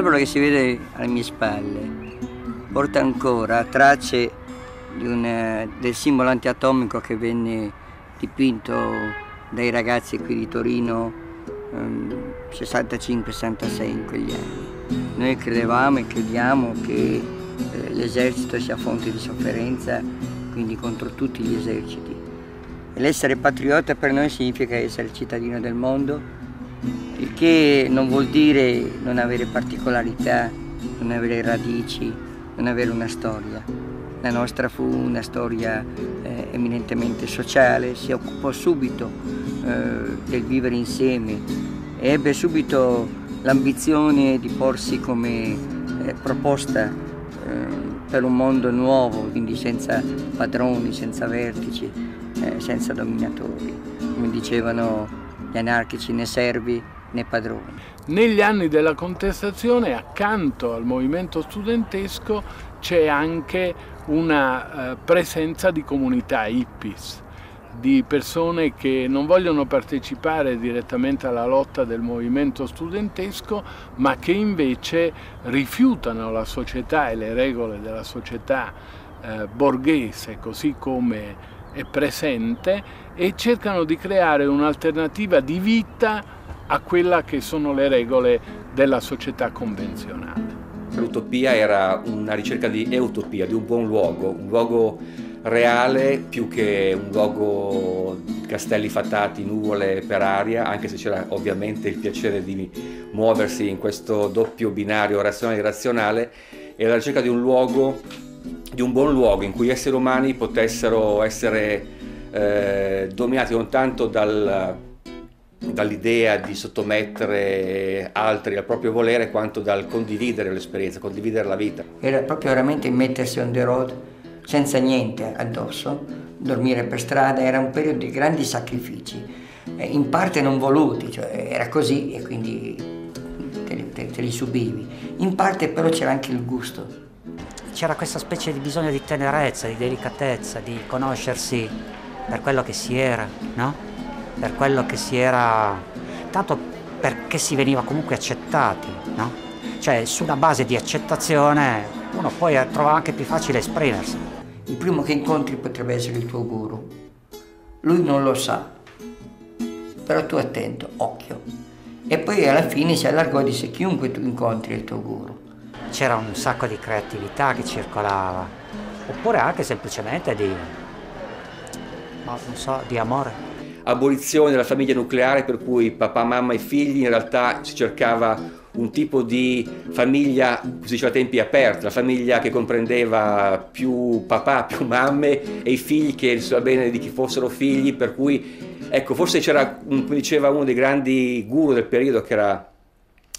L'albero che si vede alle mie spalle porta ancora tracce un, del simbolo antiatomico che venne dipinto dai ragazzi qui di Torino um, 65-66 in quegli anni. Noi credevamo e crediamo che eh, l'esercito sia fonte di sofferenza, quindi contro tutti gli eserciti. L'essere patriota per noi significa essere cittadino del mondo, il che non vuol dire non avere particolarità, non avere radici, non avere una storia. La nostra fu una storia eh, eminentemente sociale, si occupò subito eh, del vivere insieme e ebbe subito l'ambizione di porsi come eh, proposta eh, per un mondo nuovo, quindi senza padroni, senza vertici, eh, senza dominatori, come dicevano gli anarchici né servi né padroni. Negli anni della contestazione, accanto al movimento studentesco, c'è anche una eh, presenza di comunità hippies, di persone che non vogliono partecipare direttamente alla lotta del movimento studentesco, ma che invece rifiutano la società e le regole della società eh, borghese, così come è presente, e cercano di creare un'alternativa di vita a quella che sono le regole della società convenzionale. L'utopia era una ricerca di eutopia, di un buon luogo, un luogo reale più che un luogo castelli fatati, nuvole per aria, anche se c'era ovviamente il piacere di muoversi in questo doppio binario razionale-irrazionale, era la ricerca di un luogo, di un buon luogo in cui gli esseri umani potessero essere eh, dominati non tanto dal dall'idea di sottomettere altri al proprio volere quanto dal condividere l'esperienza, condividere la vita. Era proprio veramente mettersi on the road senza niente addosso, dormire per strada, era un periodo di grandi sacrifici, in parte non voluti, cioè era così e quindi te te, te li subivi, in parte però c'era anche il gusto. C'era questa specie di bisogno di tenerezza, di delicatezza, di conoscersi per quello che si era, no? per quello che si era, tanto perché si veniva comunque accettati, no? Cioè su una base di accettazione uno poi trova anche più facile esprimersi. Il primo che incontri potrebbe essere il tuo guru. Lui non lo sa, però tu attento, occhio. E poi alla fine si allargò e disse chiunque tu incontri è il tuo guru. C'era un sacco di creatività che circolava, oppure anche semplicemente di, non so, di amore. Abolizione della famiglia nucleare per cui papà, mamma e figli in realtà si cercava un tipo di famiglia, così diceva a tempi aperta, la famiglia che comprendeva più papà, più mamme e i figli che si sa bene di chi fossero figli, per cui ecco, forse c'era, come diceva uno dei grandi guru del periodo che era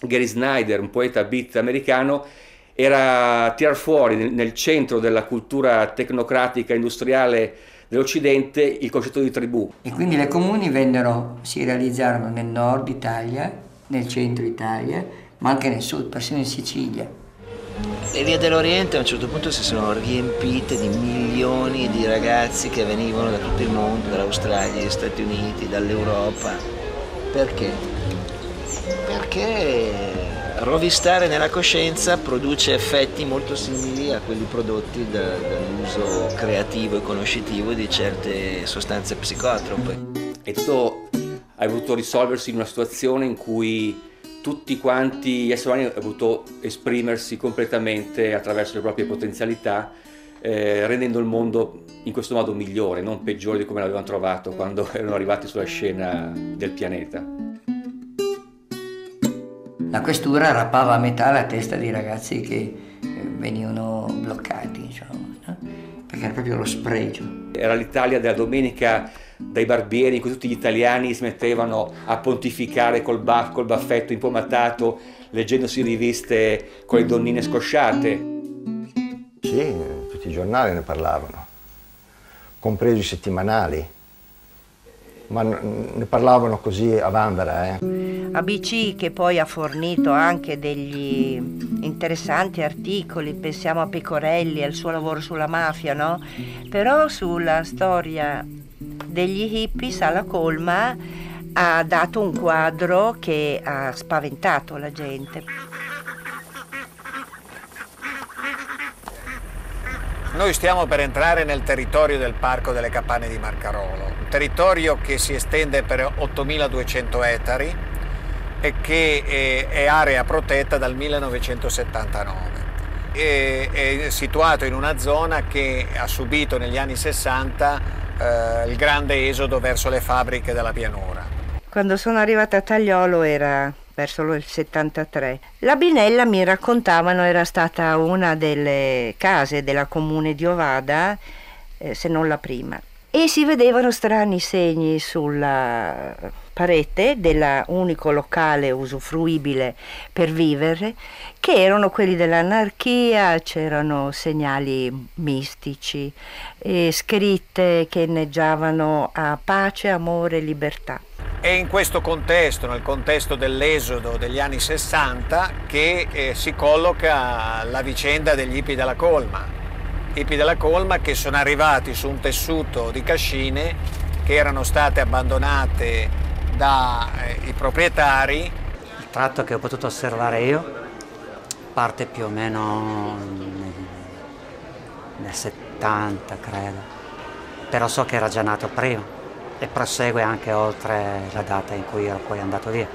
Gary Snyder, un poeta beat americano, era tirar fuori nel, nel centro della cultura tecnocratica industriale dell'Occidente il concetto di tribù. E quindi le comuni vennero, si realizzarono nel nord Italia, nel centro Italia, ma anche nel sud, persino in Sicilia. Le vie dell'Oriente a un certo punto si sono riempite di milioni di ragazzi che venivano da tutto il mondo, dall'Australia, dagli Stati Uniti, dall'Europa. Perché? Perché rovistare nella coscienza produce effetti molto simili a quelli prodotti da, dall'uso creativo e conoscitivo di certe sostanze psicotrope. E tutto ha voluto risolversi in una situazione in cui tutti quanti gli esseri umani hanno voluto esprimersi completamente attraverso le proprie potenzialità, eh, rendendo il mondo in questo modo migliore, non peggiore di come l'avevano trovato quando erano arrivati sulla scena del pianeta. La questura rappava a metà la testa dei ragazzi che eh, venivano bloccati, insomma, no? perché era proprio lo spregio. Era l'Italia della domenica dai barbieri in cui tutti gli italiani si mettevano a pontificare col, baff, col baffetto impomatato, leggendosi riviste con le donnine scosciate. Sì, tutti i giornali ne parlavano, compresi i settimanali ma ne parlavano così a vanvera. Eh. ABC che poi ha fornito anche degli interessanti articoli, pensiamo a Pecorelli, al suo lavoro sulla mafia, no? Però sulla storia degli hippies Sala Colma ha dato un quadro che ha spaventato la gente. Noi stiamo per entrare nel territorio del Parco delle Capanne di Marcarolo, un territorio che si estende per 8200 ettari, che è area protetta dal 1979. È, situato in una zona che ha subito negli anni 60 eh, il grande esodo verso le fabbriche della pianura. Quando sono arrivata a Tagliolo era verso il 73. La Binella mi raccontavano era stata una delle case della comune di Ovada, eh, se non la prima. E si vedevano strani segni sulla parete dell'unico locale usufruibile per vivere, che erano quelli dell'anarchia, c'erano segnali mistici, scritte che inneggiavano a pace, amore e libertà. È in questo contesto, nel contesto dell'esodo degli anni 60, che eh, si colloca la vicenda degli Ipi della Colma. Ipi della Colma che sono arrivati su un tessuto di cascine che erano state abbandonate dai eh, proprietari. Il tratto che ho potuto osservare io parte più o meno nel 70, credo, però so che era già nato prima e prosegue anche oltre la data in cui ero poi andato via.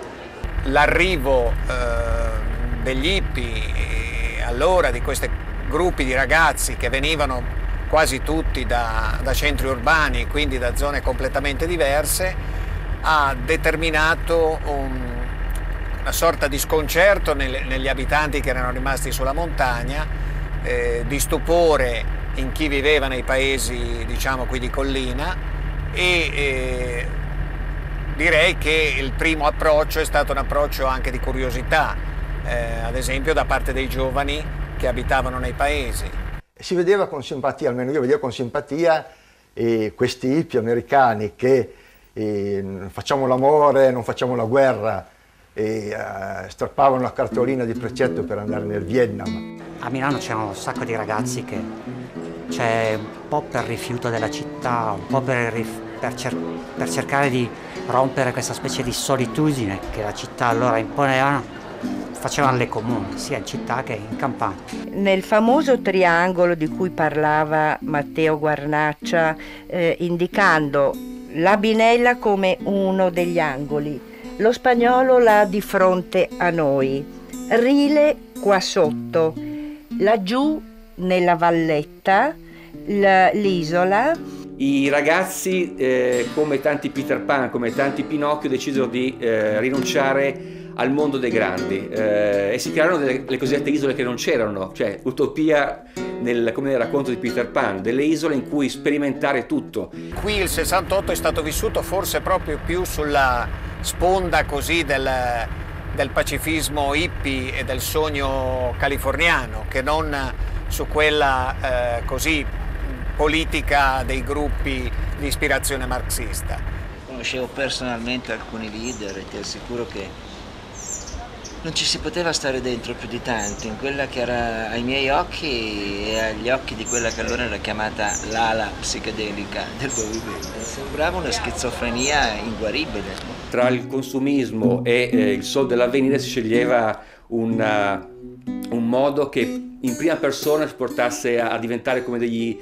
L'arrivo eh, degli hippie, allora di questi gruppi di ragazzi che venivano quasi tutti da, da centri urbani, quindi da zone completamente diverse, ha determinato un, una sorta di sconcerto nel, negli abitanti che erano rimasti sulla montagna, eh, di stupore in chi viveva nei paesi diciamo qui di collina e eh, direi che il primo approccio è stato un approccio anche di curiosità, eh, ad esempio da parte dei giovani che abitavano nei paesi. Si vedeva con simpatia, almeno io vedevo con simpatia eh, questi hippie americani che facciamo l'amore, non facciamo la guerra, e uh, strappavano la cartolina di precetto per andare nel Vietnam. A Milano c'erano un sacco di ragazzi che c'è un po' per rifiuto della città, un po' per, per, cer- per cercare di rompere questa specie di solitudine che la città allora imponeva, facevano le comuni, sia in città che in campagna. Nel famoso triangolo di cui parlava Matteo Guarnaccia, eh, indicando la Binella come uno degli angoli, lo spagnolo là di fronte a noi, Rile qua sotto, laggiù nella valletta, l'isola. I ragazzi, eh, come tanti Peter Pan, come tanti Pinocchio, decisero di eh, rinunciare al mondo dei grandi eh, e si crearono delle, le cosiddette isole che non c'erano, cioè utopia nel, come nel racconto di Peter Pan, delle isole in cui sperimentare tutto. Qui il 68 è stato vissuto forse proprio più sulla sponda così del, del pacifismo hippie e del sogno californiano che non su quella eh, così politica dei gruppi di ispirazione marxista. Conoscevo personalmente alcuni leader e ti assicuro che non ci si poteva stare dentro più di tanto in quella che era ai miei occhi e agli occhi di quella che allora era chiamata l'ala psichedelica del movimento. Sembrava una schizofrenia inguaribile. Tra il consumismo e eh, il sol dell'avvenire si sceglieva una, un modo che in prima persona ci portasse a, a diventare come degli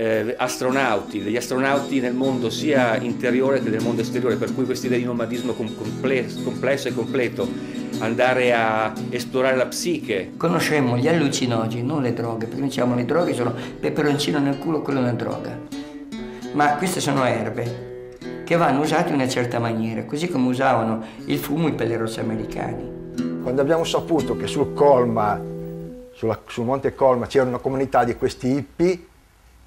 eh, astronauti, degli astronauti nel mondo sia interiore che nel mondo esteriore, per cui questa idea di nomadismo complesso, complesso e completo, andare a esplorare la psiche. Conoscemmo gli allucinogeni, non le droghe, perché noi diciamo le droghe sono peperoncino nel culo, quello è una droga. Ma queste sono erbe che vanno usate in una certa maniera, così come usavano il fumo i pellerosi americani. Quando abbiamo saputo che sul Colma sulla, sul Monte Colma c'era una comunità di questi hippie,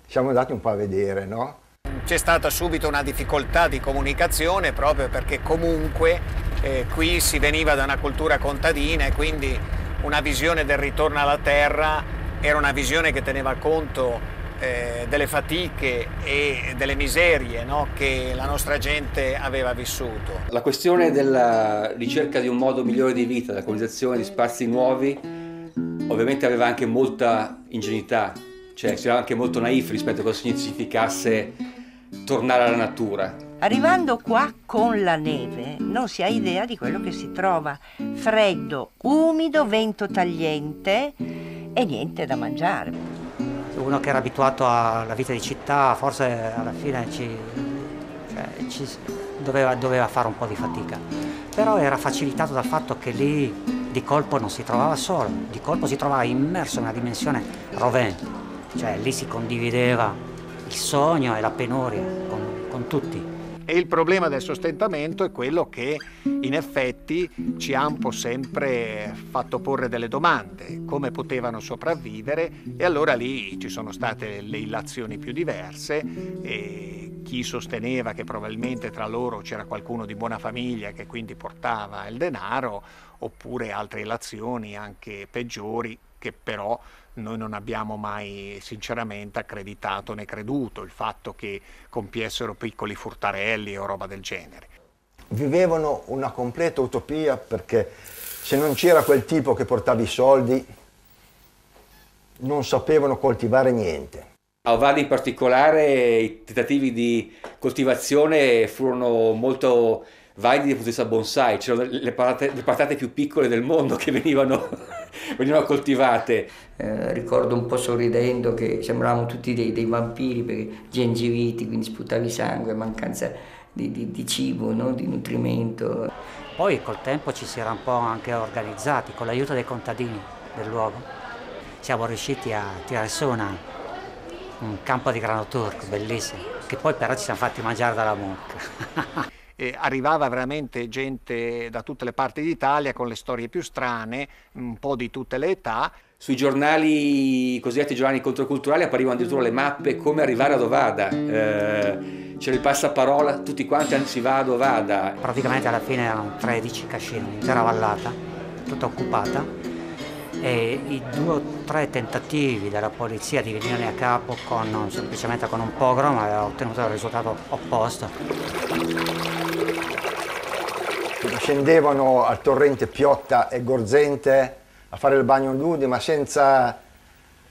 siamo andati un po' a vedere, no? C'è stata subito una difficoltà di comunicazione proprio perché comunque eh, qui si veniva da una cultura contadina e quindi una visione del ritorno alla terra era una visione che teneva conto eh, delle fatiche e delle miserie no? che la nostra gente aveva vissuto. La questione della ricerca di un modo migliore di vita, la colonizzazione di spazi nuovi, ovviamente aveva anche molta ingenuità, cioè si era anche molto naif rispetto a cosa significasse tornare alla natura. Arrivando qua con la neve non si ha idea di quello che si trova. Freddo, umido, vento tagliente e niente da mangiare. uno che era abituato alla vita di città forse alla fine ci, cioè, ci doveva, doveva fare un po' di fatica. Però era facilitato dal fatto che lì di colpo non si trovava solo, di colpo si trovava immerso in una dimensione rovente, cioè lì si condivideva il sogno e la penuria con, con tutti. E il problema del sostentamento è quello che in effetti ci ha un po' sempre fatto porre delle domande, come potevano sopravvivere e allora lì ci sono state le illazioni più diverse e chi sosteneva che probabilmente tra loro c'era qualcuno di buona famiglia che quindi portava il denaro oppure altre illazioni anche peggiori che però noi non abbiamo mai sinceramente accreditato né creduto il fatto che compiessero piccoli furtarelli o roba del genere. Vivevano una completa utopia perché se non c'era quel tipo che portava i soldi non sapevano coltivare niente. A Ovada in particolare i tentativi di coltivazione furono molto punto di vista bonsai, c'erano le patate, le patate più piccole del mondo che venivano venivano coltivate. Eh, ricordo un po' sorridendo che sembravamo tutti dei, dei vampiri perché gengiviti, quindi sputavi sangue, mancanza di, di, di cibo, no? di nutrimento. Poi col tempo ci si era un po' anche organizzati con l'aiuto dei contadini del luogo. Siamo riusciti a tirare su una, un campo di grano turco bellissimo, che poi però ci siamo fatti mangiare dalla mucca. eh, arrivava veramente gente da tutte le parti d'Italia con le storie più strane, un po' di tutte le età. Sui giornali cosiddetti giornali controculturali apparivano addirittura le mappe come arrivare ad Ovada. Eh, c'era il passaparola, tutti quanti si va ad Ovada. Praticamente alla fine erano 13 cascine, l'intera vallata, tutta occupata e i due o tre tentativi della polizia di venirne a capo con, semplicemente con un pogrom aveva ottenuto il risultato opposto. Scendevano al torrente Piotta e Gorzente a fare il bagno nudi ma senza,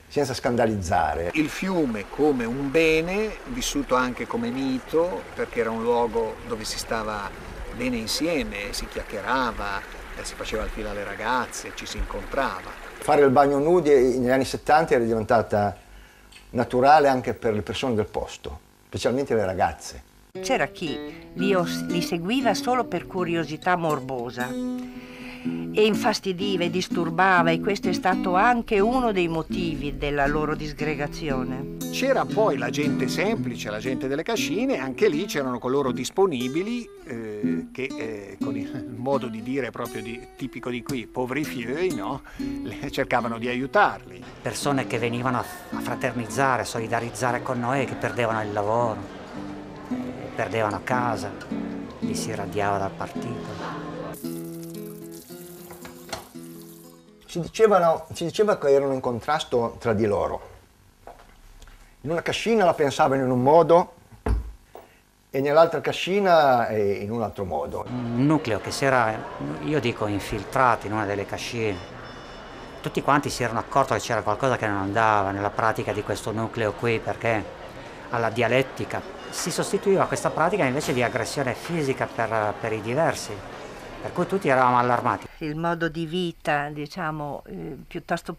senza scandalizzare. Il fiume come un bene, vissuto anche come mito, perché era un luogo dove si stava bene insieme, si chiacchierava, eh, si faceva il filo alle ragazze, ci si incontrava. Fare il bagno nudi negli anni 70 era diventata naturale anche per le persone del posto, specialmente le ragazze. C'era chi li, li seguiva solo per curiosità morbosa e infastidiva e disturbava e questo è stato anche uno dei motivi della loro disgregazione. C'era poi la gente semplice, la gente delle cascine, anche lì c'erano coloro disponibili eh, che eh, con il modo di dire proprio di, tipico di qui, poveri fioi, no? cercavano di aiutarli. Persone che venivano a fraternizzare, a solidarizzare con noi, che perdevano il lavoro, eh, perdevano casa, li si radiava dal partito. Si, dicevano, si diceva che erano in contrasto tra di loro. In una cascina la pensavano in un modo e nell'altra cascina in un altro modo. Un nucleo che si era, io dico, infiltrato in una delle cascine. Tutti quanti si erano accorti che c'era qualcosa che non andava nella pratica di questo nucleo qui perché alla dialettica si sostituiva questa pratica invece di aggressione fisica per, per i diversi per cui tutti eravamo allarmati. Il modo di vita, diciamo, eh, piuttosto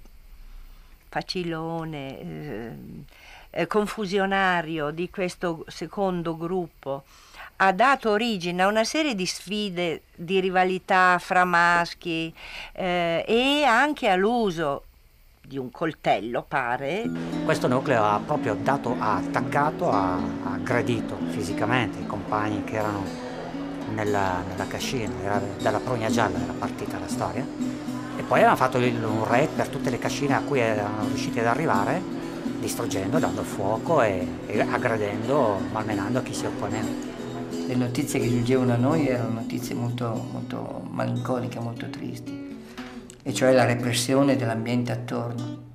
facilone, eh, eh, confusionario di questo secondo gruppo ha dato origine a una serie di sfide di rivalità fra maschi eh, e anche all'uso di un coltello, pare. Questo nucleo ha proprio dato, ha attaccato, ha, ha aggredito fisicamente i compagni che erano nella, nella cascina, era dalla progna gialla era partita la storia. E poi avevano fatto un raid per tutte le cascine a cui erano riusciti ad arrivare, distruggendo, dando fuoco e, e aggredendo, malmenando chi si opponeva. Le notizie che giungevano a noi erano notizie molto, molto malincoliche, molto tristi, e cioè la repressione dell'ambiente attorno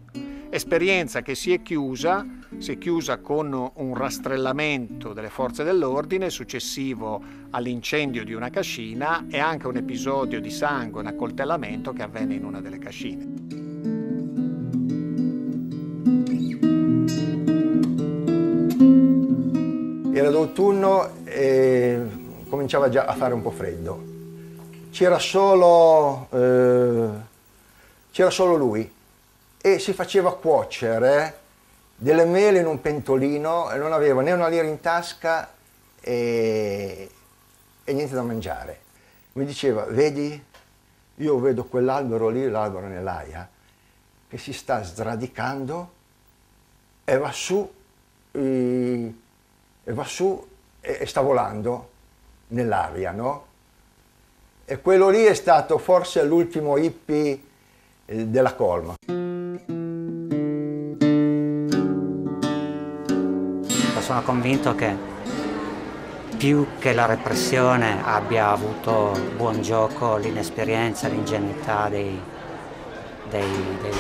esperienza che si è chiusa, si è chiusa con un rastrellamento delle forze dell'ordine successivo all'incendio di una cascina e anche un episodio di sangue, un accoltellamento che avvenne in una delle cascine. Era d'autunno e cominciava già a fare un po' freddo. C'era solo, eh, solo lui, e si faceva cuocere delle mele in un pentolino e non aveva né una lira in tasca e, e niente da mangiare. Mi diceva, vedi, io vedo quell'albero lì, l'albero nell'aia, che si sta sradicando e va su, e, va su e, e sta volando nell'aria, no? E quello lì è stato forse l'ultimo hippie eh, della colma. Sono convinto che più che la repressione abbia avuto buon gioco l'inesperienza, l'ingenuità dei, dei, dei,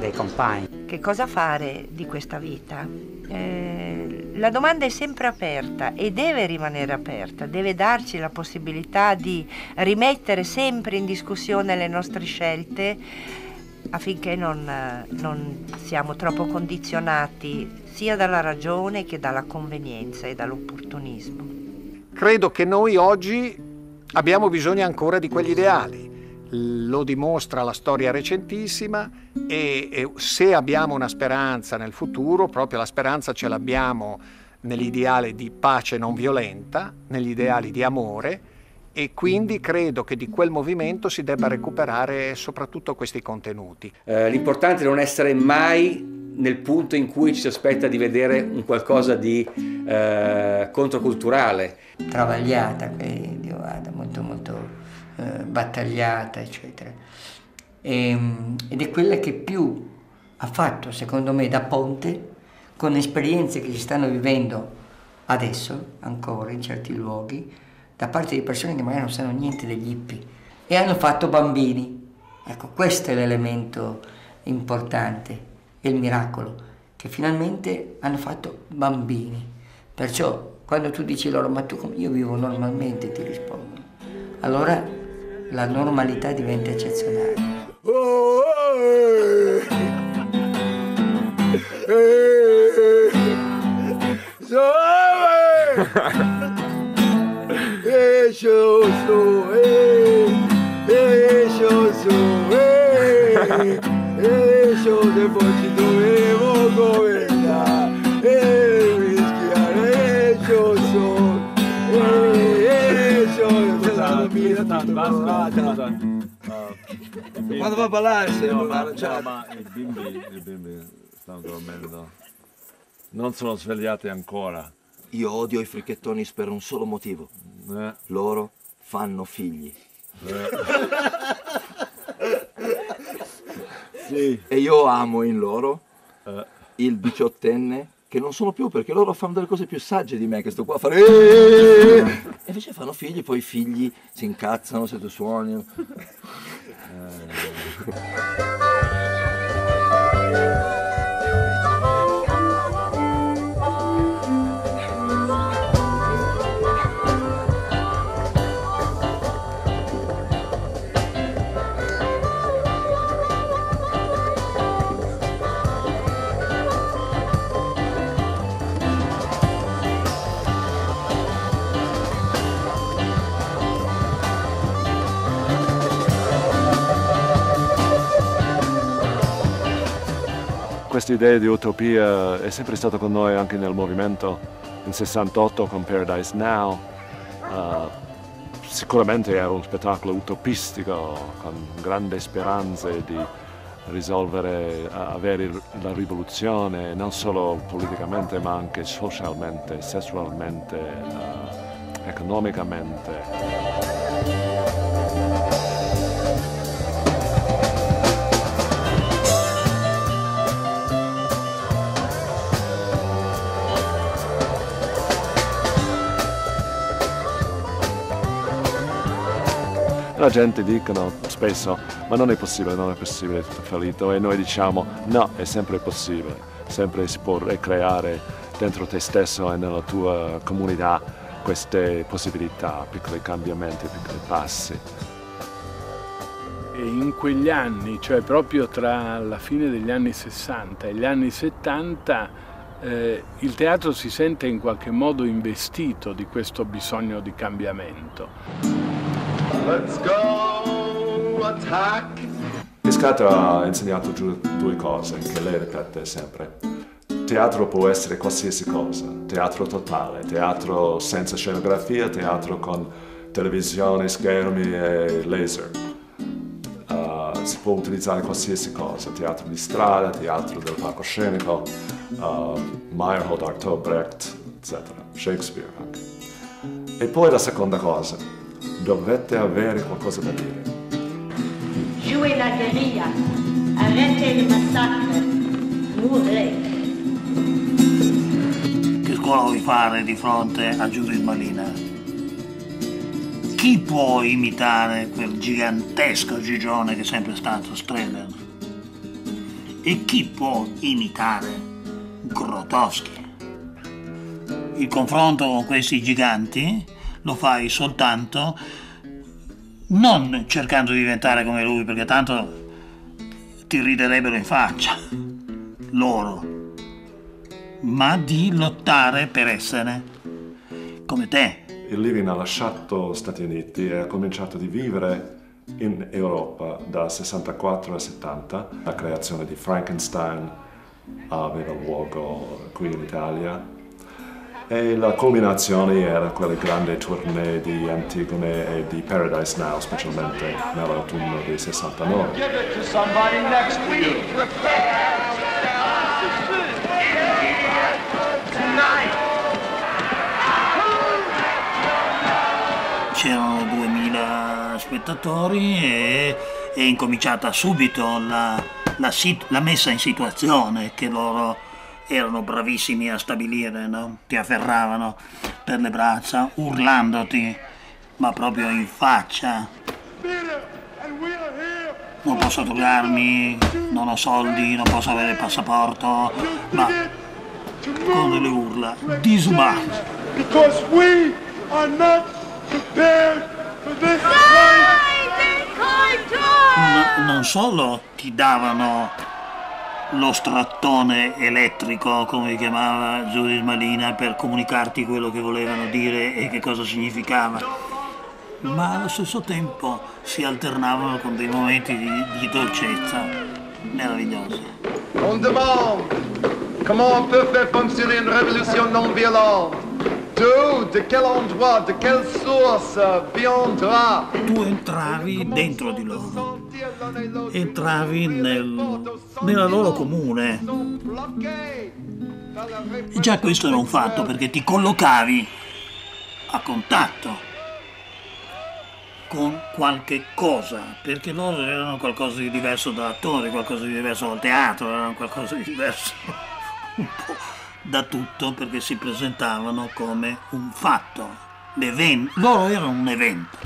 dei compagni. Che cosa fare di questa vita? Eh, la domanda è sempre aperta e deve rimanere aperta, deve darci la possibilità di rimettere sempre in discussione le nostre scelte affinché non, non siamo troppo condizionati sia dalla ragione che dalla convenienza e dall'opportunismo. Credo che noi oggi abbiamo bisogno ancora di quegli ideali. Lo dimostra la storia recentissima e, e se abbiamo una speranza nel futuro, proprio la speranza ce l'abbiamo nell'ideale di pace non violenta, negli ideali di amore e quindi credo che di quel movimento si debba recuperare soprattutto questi contenuti. Eh, l'importante è non essere mai nel punto in cui ci si aspetta di vedere un qualcosa di eh, controculturale. Travagliata, quindi, molto molto eh, battagliata, eccetera. E, ehm, ed è quella che più ha fatto, secondo me, da ponte con esperienze che si stanno vivendo adesso, ancora, in certi luoghi, da parte di persone che magari non sanno niente degli hippie e hanno fatto bambini. Ecco, questo è l'elemento importante, è il miracolo, che finalmente hanno fatto bambini. Perciò quando tu dici loro, ma tu come io vivo normalmente, ti rispondono. Allora la normalità diventa eccezionale. Oh, oh, oh, Eshoso, Eshoso, Esho depois te doevo governar, rischiare Eshoso, Quando va a ballare se non va no, ma i bimbi, i bimbi stanno dormendo, non sono svegliati ancora. Io odio i fricchettoni per un solo motivo. Eh. Loro fanno figli. Eh. sì. E io amo in loro eh. il diciottenne che non sono più perché loro fanno delle cose più sagge di me che sto qua a fare e invece fanno figli poi i figli si incazzano se tu suoni eh. questa idea di utopia è sempre stata con noi anche nel movimento in 68 con Paradise Now. Uh, sicuramente era un spettacolo utopistico con grandi speranze di risolvere, avere la rivoluzione non solo politicamente ma anche socialmente, sessualmente, uh, economicamente. La gente dicono spesso ma non è possibile, non è possibile, è tutto fallito e noi diciamo no, è sempre possibile, sempre si può ricreare dentro te stesso e nella tua comunità queste possibilità, piccoli cambiamenti, piccoli passi. E in quegli anni, cioè proprio tra la fine degli anni 60 e gli anni 70, eh, il teatro si sente in qualche modo investito di questo bisogno di cambiamento. Let's go, attack! Piscato ha insegnato due cose che lei ripete sempre. teatro può essere qualsiasi cosa, teatro totale, teatro senza scenografia, teatro con televisione, schermi e laser. Uh, si può utilizzare qualsiasi cosa, teatro di strada, teatro del palcoscenico, uh, Meyerhold, Artaud, Brecht, eccetera, Shakespeare anche. E poi la seconda cosa, dovete avere qualcosa da dire. Jouez la guérilla, arrêtez le massacre, mourrez. Che scuola vuoi fare di fronte a Judith Malina? Chi può imitare quel gigantesco gigione che è sempre stato Streller? E chi può imitare Grotowski? Il confronto con questi giganti lo fai soltanto non cercando di diventare come lui, perché tanto ti riderebbero in faccia, loro, ma di lottare per essere come te. Il Living ha lasciato Stati Uniti e ha cominciato di vivere in Europa dal 64 al 70. La creazione di Frankenstein aveva luogo qui in Italia e la culminazione era quelle grandi tournée di Antigone e di Paradise Now, specialmente nell'autunno del 69. C'erano 2000 spettatori e è incominciata subito la, la, la messa in situazione che loro erano bravissimi a stabilire, no? ti afferravano per le braccia, urlandoti, ma proprio in faccia. Non posso drogarmi, non ho soldi, non posso avere il passaporto, ma con delle urla disumane. Because we are not prepared for this No, non solo ti davano lo strattone elettrico, come chiamava Giudice Malina, per comunicarti quello che volevano dire e che cosa significava, ma allo stesso tempo si alternavano con dei momenti di, di dolcezza meravigliosi. On demande comment peut faire fonctionner une révolution non violente D'où, de quel endroit, de quelle source viendra? Tu entravi dentro di loro, entravi nel, nella loro comune. E già questo era un fatto perché ti collocavi a contatto con qualche cosa, perché loro erano qualcosa di diverso da attori, qualcosa di diverso dal teatro, erano qualcosa di diverso un po' da tutto perché si presentavano come un fatto. L'evento, loro erano un evento.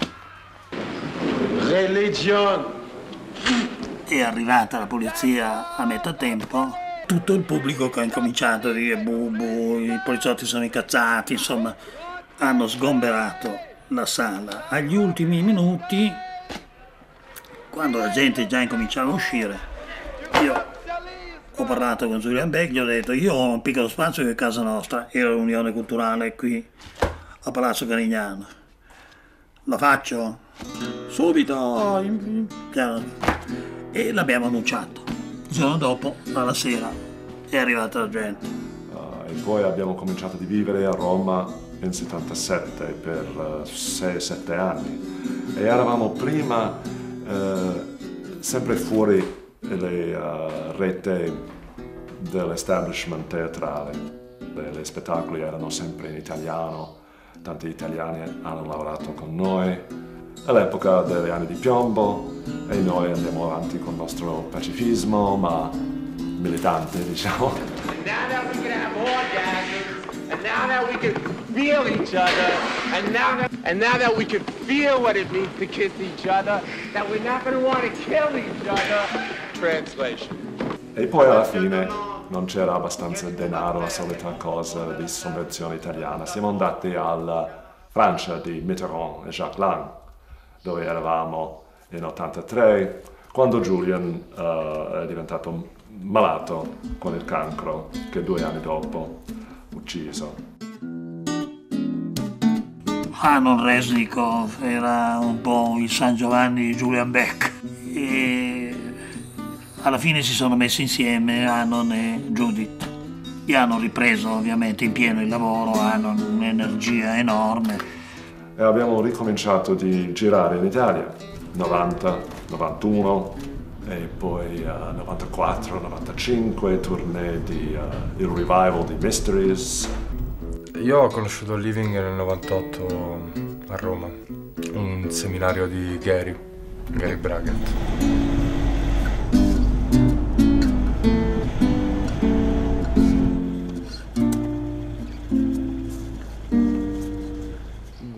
Religione. È arrivata la polizia a metà tempo, tutto il pubblico che ha incominciato a dire bu bu, i poliziotti sono incazzati, insomma, hanno sgomberato la sala. Agli ultimi minuti, quando la gente già incominciava a uscire, io ho parlato con Julian Beck, gli ho detto io ho un piccolo spazio che è casa nostra, era l'unione culturale qui a Palazzo Carignano. La faccio? Subito! E l'abbiamo annunciato. Il giorno dopo, alla sera, è arrivata la gente. Uh, e poi abbiamo cominciato di vivere a Roma nel 77 per uh, 6-7 anni e eravamo prima uh, sempre fuori le uh, rete dell'establishment teatrale. Le, spettacoli erano sempre in italiano, tanti italiani hanno lavorato con noi all'epoca degli anni di piombo e noi andiamo avanti con il nostro pacifismo, ma militante, diciamo. And now that we can feel each other, and now that, and now that we can feel what it means to kiss each other, that we're not going to want to kill each other. Translation. E poi alla fine non c'era abbastanza denaro, la solita cosa di sovvenzione italiana. Siamo andati alla Francia di Mitterrand e Jacques Lang, dove eravamo in 83, quando Julian uh, è diventato malato con il cancro, che due anni dopo ucciso. Hanon Resnikov era un po' il San Giovanni di Julian Beck e alla fine si sono messi insieme Hanon e Judith e hanno ripreso ovviamente in pieno il lavoro, hanno un'energia enorme. E abbiamo ricominciato di girare in Italia, 90, 91 e poi uh, 94, 95, tournée di uh, il revival di Mysteries. Io ho conosciuto Living nel 98 a Roma, un seminario di Gary, Gary Brackett.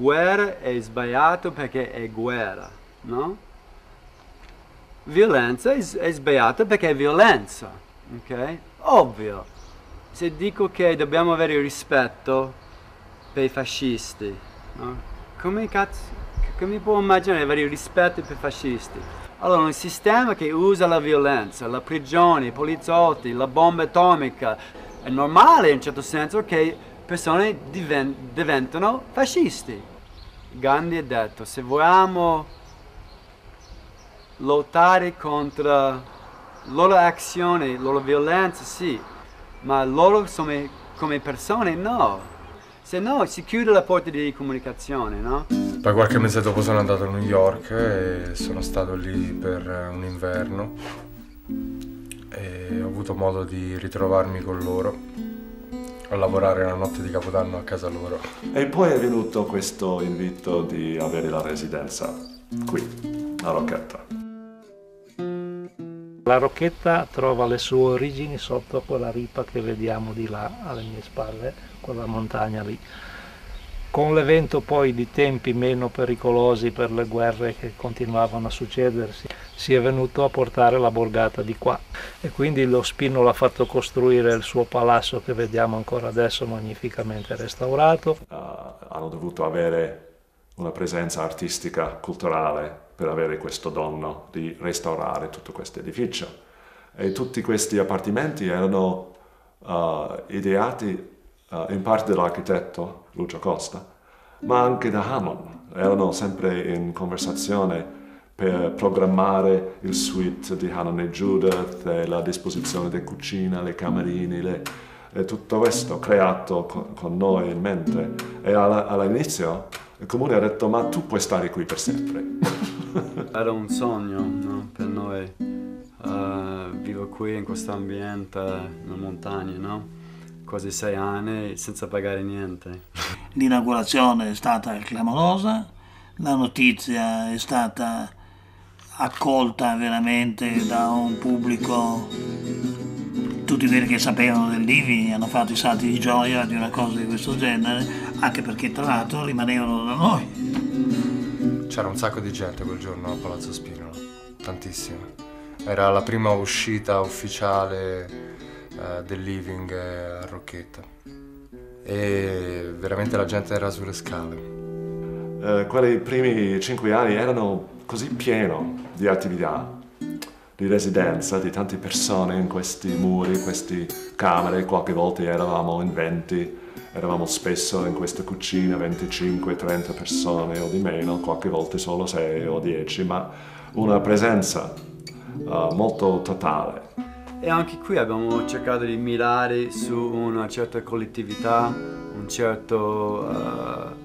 Guerra è sbagliato perché è guerra, no? Violenza è, è sbagliato perché è violenza, ok? Ovvio. Se dico che dobbiamo avere rispetto per i fascisti, no? Come cazzo, come può immaginare avere rispetto per i fascisti? Allora, un sistema che usa la violenza, la prigione, i poliziotti, la bomba atomica, è normale in un certo senso che persone diven- diventano fascisti. Gandhi ha detto, se vogliamo lottare contro loro azioni, loro violenza, sì, ma loro come, come persone no. Se no si chiude la porta di comunicazione, no? Poi qualche mese dopo sono andato a New York e sono stato lì per un inverno e ho avuto modo di ritrovarmi con loro a lavorare la notte di Capodanno a casa loro. E poi è venuto questo invito di avere la residenza qui, a Rocchetta. La Rocchetta trova le sue origini sotto quella ripa che vediamo di là alle mie spalle, quella montagna lì. Con l'evento poi di tempi meno pericolosi per le guerre che continuavano a succedersi, si è venuto a portare la borgata di qua e quindi lo Spino l'ha fatto costruire il suo palazzo che vediamo ancora adesso magnificamente restaurato. Uh, hanno dovuto avere una presenza artistica, culturale per avere questo dono di restaurare tutto questo edificio. E tutti questi appartamenti erano uh, ideati uh, in parte dall'architetto Lucio Costa, ma anche da Hammond. Erano sempre in conversazione per programmare il suite di Hanan e Judith, la disposizione della cucina, le camerine, le, e tutto questo creato con, con, noi in mente. E alla, all'inizio il comune ha detto ma tu puoi stare qui per sempre. Era un sogno no? per noi, uh, vivo qui in questo ambiente, nelle montagne, no? quasi sei anni senza pagare niente. L'inaugurazione è stata clamorosa, la notizia è stata accolta veramente da un pubblico. Tutti quelli che sapevano del Livi hanno fatto i salti di gioia di una cosa di questo genere anche perché tra l'altro rimanevano da noi. C'era un sacco di gente quel giorno a Palazzo Spino tantissima. Era la prima uscita ufficiale eh, del Living a Rocchetta. E veramente la gente era sulle scale. Eh, quei primi cinque anni erano così pieno di attività, di residenza, di tante persone in questi muri, queste camere, qualche volta eravamo in 20, eravamo spesso in questa cucina 25-30 persone o di meno, qualche volta solo 6 o 10, ma una presenza uh, molto totale. E anche qui abbiamo cercato di mirare su una certa collettività, un certo... Uh,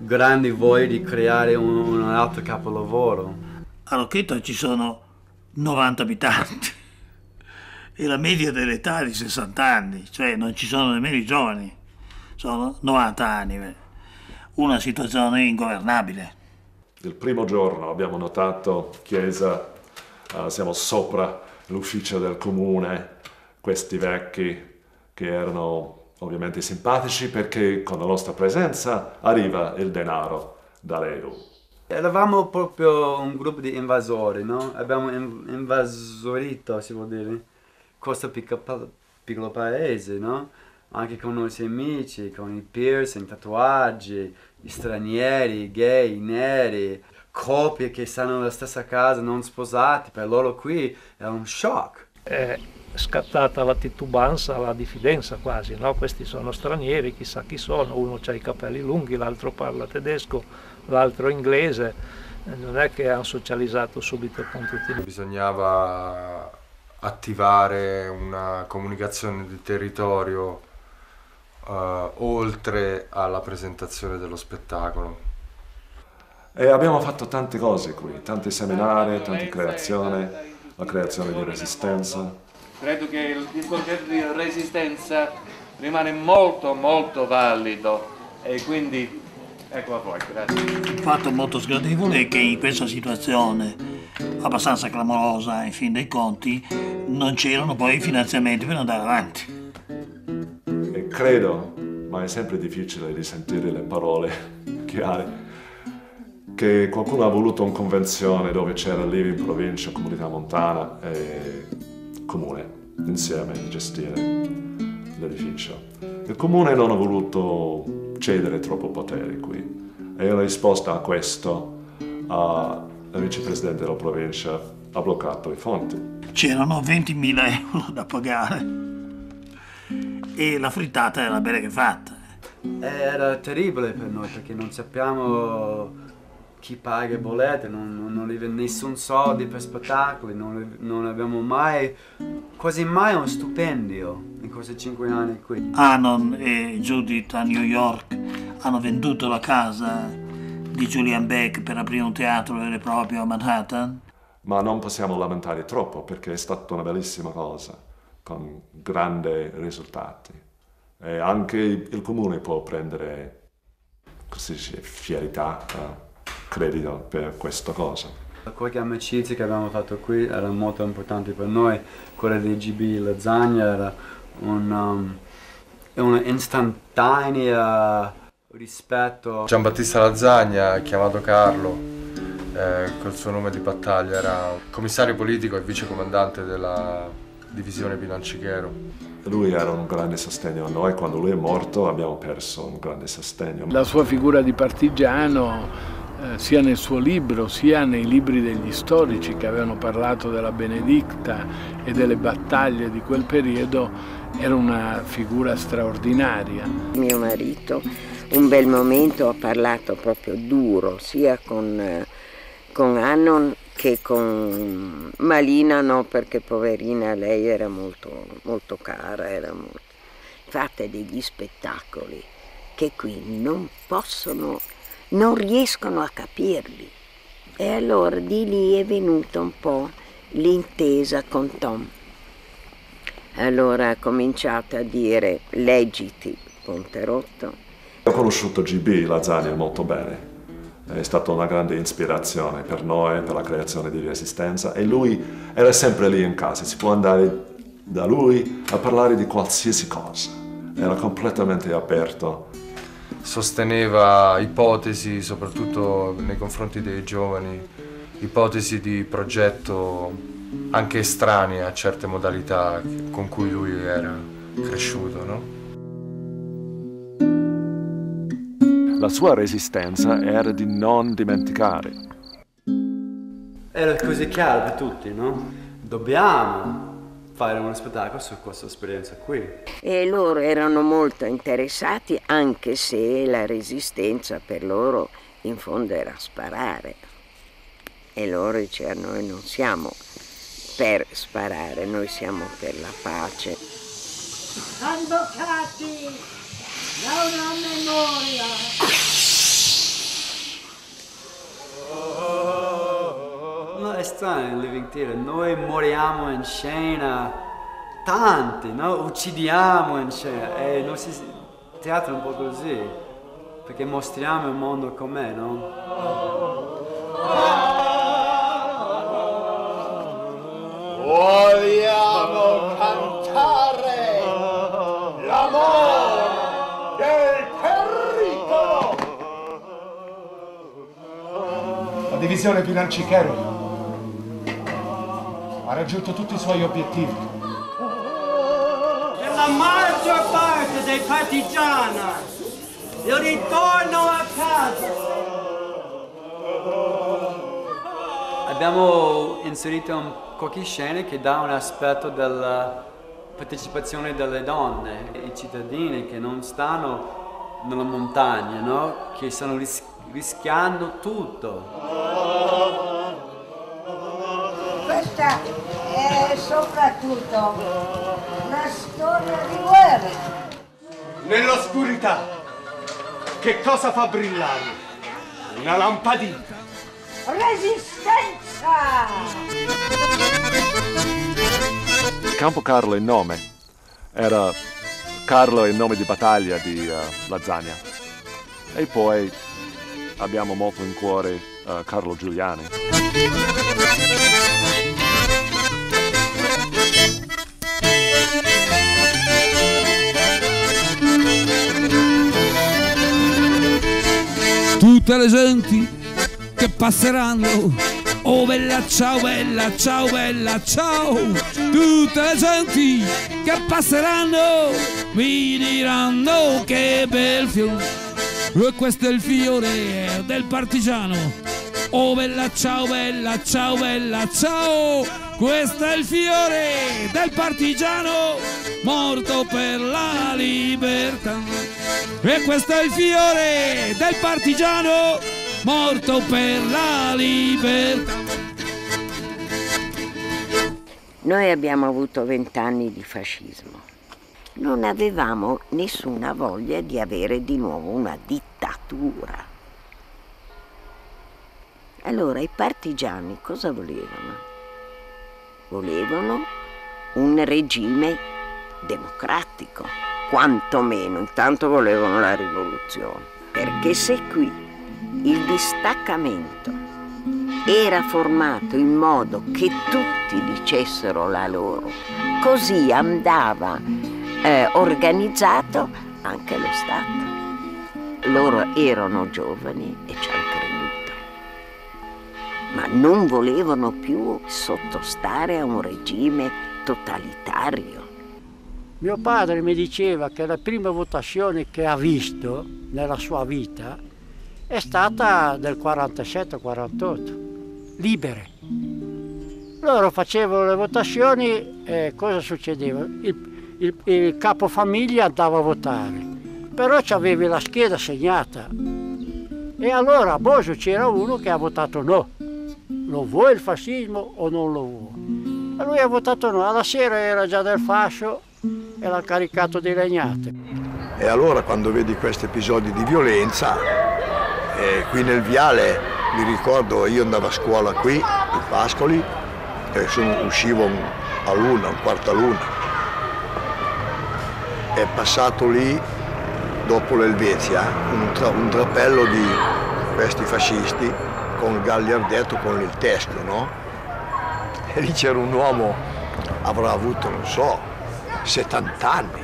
grande voglia di creare un, un altro capolavoro. A Rocchetta ci sono 90 abitanti e la media dell'età è di 60 anni, cioè non ci sono nemmeno i giovani, sono 90 anni. Una situazione ingovernabile. Il primo giorno abbiamo notato chiesa, uh, siamo sopra l'ufficio del comune, questi vecchi che erano ovviamente simpatici perché con la nostra presenza arriva il denaro dall'EU. Eravamo proprio un gruppo di invasori, no? Abbiamo invasorito, si può dire, questo piccolo, paese, no? Anche con i nostri amici, con i piercing, tatuaggi, gli stranieri, i gay, i neri, coppie che stanno nella stessa casa non sposati, per loro qui è un shock. Eh scattata la titubanza, la diffidenza quasi, no? questi sono stranieri, chissà chi sono, uno ha i capelli lunghi, l'altro parla tedesco, l'altro inglese, non è che hanno socializzato subito con tutti. Bisognava attivare una comunicazione di territorio uh, oltre alla presentazione dello spettacolo. E abbiamo fatto tante cose qui, tanti seminari, tante creazioni, la creazione di resistenza. Credo che il concetto di resistenza rimane molto molto valido e quindi eccola poi, grazie. Il fatto molto sgradevole è che in questa situazione abbastanza clamorosa in fin dei conti non c'erano poi i finanziamenti per andare avanti. E credo, ma è sempre difficile di sentire le parole chiare, che qualcuno ha voluto una convenzione dove c'era Living Provincia, Comunità Montana e Comune insieme a gestire l'edificio. Il Comune non ha voluto cedere troppo potere qui e in risposta a questo uh, il vicepresidente della provincia ha bloccato i fondi. C'erano 20.000 euro da pagare e la frittata era bene che fatta. Era terribile per noi perché non sappiamo chi paga le bollette, non, non, non arriva nessun soldo per spettacoli, non, non, abbiamo mai, quasi mai un stipendio in questi cinque anni qui. Anon e Judith a New York hanno venduto la casa di Julian Beck per aprire un teatro vero e proprio a Manhattan. Ma non possiamo lamentare troppo perché è stata una bellissima cosa, con grandi risultati. E anche il comune può prendere, così dice, fierità. Eh? Credito per questa cosa. Qualche amicizia che abbiamo fatto qui era molto importante per noi, quella di GB Lasagna era un, um, un istantaneo rispetto. Giambattista Lasagna, chiamato Carlo, eh, col suo nome di battaglia, era commissario politico e vicecomandante della divisione Bilancichero. Lui era un grande sostegno a noi, quando lui è morto abbiamo perso un grande sostegno. La sua figura di partigiano sia nel suo libro sia nei libri degli storici che avevano parlato della Benedicta e delle battaglie di quel periodo, era una figura straordinaria. Mio marito un bel momento ha parlato proprio duro, sia con, eh, con Annon che con Malina, no, perché poverina lei era molto, molto cara, era molto... fate degli spettacoli che qui non possono non riescono a capirli. E allora di lì è venuta un po' l'intesa con Tom. Allora ha cominciato a dire leggiti, Ponte Rotto. Ho conosciuto GB Lazzani molto bene, è stata una grande ispirazione per noi, per la creazione di Resistenza e lui era sempre lì in casa, si può andare da lui a parlare di qualsiasi cosa, era completamente aperto sosteneva ipotesi, soprattutto nei confronti dei giovani, ipotesi di progetto anche estranee a certe modalità con cui lui era cresciuto. No? La sua resistenza era di non dimenticare. Era così chiaro per tutti, no? Dobbiamo fare uno spettacolo su questa esperienza qui. E loro erano molto interessati anche se la resistenza per loro in fondo era sparare. E loro dicevano noi non siamo per sparare, noi siamo per la pace. Avvocati, da una memoria. No, è strano il Living Theater, noi moriamo in scena, tanti, no? uccidiamo in scena e il nostro teatro è un po' così, perché mostriamo il mondo com'è, no? Vogliamo cantare l'amore del pericolo! La divisione Bilancichero ha raggiunto tutti i suoi obiettivi. Per la maggior parte dei partigiani, il ritorno a casa. Abbiamo inserito un, qualche scene che dà un aspetto della partecipazione delle donne, i cittadini che non stanno nella montagna, no? che stanno ris- rischiando tutto. Questa soprattutto una storia di guerra. Nell'oscurità, che cosa fa brillare? Una lampadina. Resistenza! Il campo Carlo è il nome. Era Carlo è il nome di battaglia di uh, Lazzania. E poi abbiamo molto in cuore uh, Carlo Giuliani. Tutte le genti che passeranno. Oh bella ciao bella ciao bella ciao. Tutte le genti che passeranno Mi diranno che bel fiore. E questo è il fiore del partigiano. Oh bella ciao bella ciao bella ciao. Questo è il fiore del partigiano Morto per la libertà E questo è il fiore del partigiano morto per la libertà. Noi abbiamo avuto vent'anni di fascismo. Non avevamo nessuna voglia di avere di nuovo una dittatura. Allora i partigiani cosa volevano? Volevano un regime democratico, quantomeno, intanto volevano la rivoluzione. Perché se qui il distaccamento era formato in modo che tutti dicessero la loro, così andava eh, organizzato anche lo Stato. Loro erano giovani e ci hanno creduto, ma non volevano più sottostare a un regime totalitario. Mio padre mi diceva che la prima votazione che ha visto nella sua vita è stata del 47-48, libere. Loro facevano le votazioni e cosa succedeva? Il, il, il capofamiglia andava a votare, però avevi la scheda segnata. E allora a Boso c'era uno che ha votato no. Lo vuoi il fascismo o non lo vuoi? Lui ha votato no, alla sera era già del fascio e l'ha caricato di legnate. E allora quando vedi questi episodi di violenza e qui nel viale mi ricordo io andavo a scuola qui, in Pascoli, e sono, uscivo a luna, un quarto a luna. È passato lì, dopo l'Elvezia, un, tra, un drapello di questi fascisti con il gagliardetto, con il teschio, no? E lì c'era un uomo, avrà avuto, non so, 70 anni,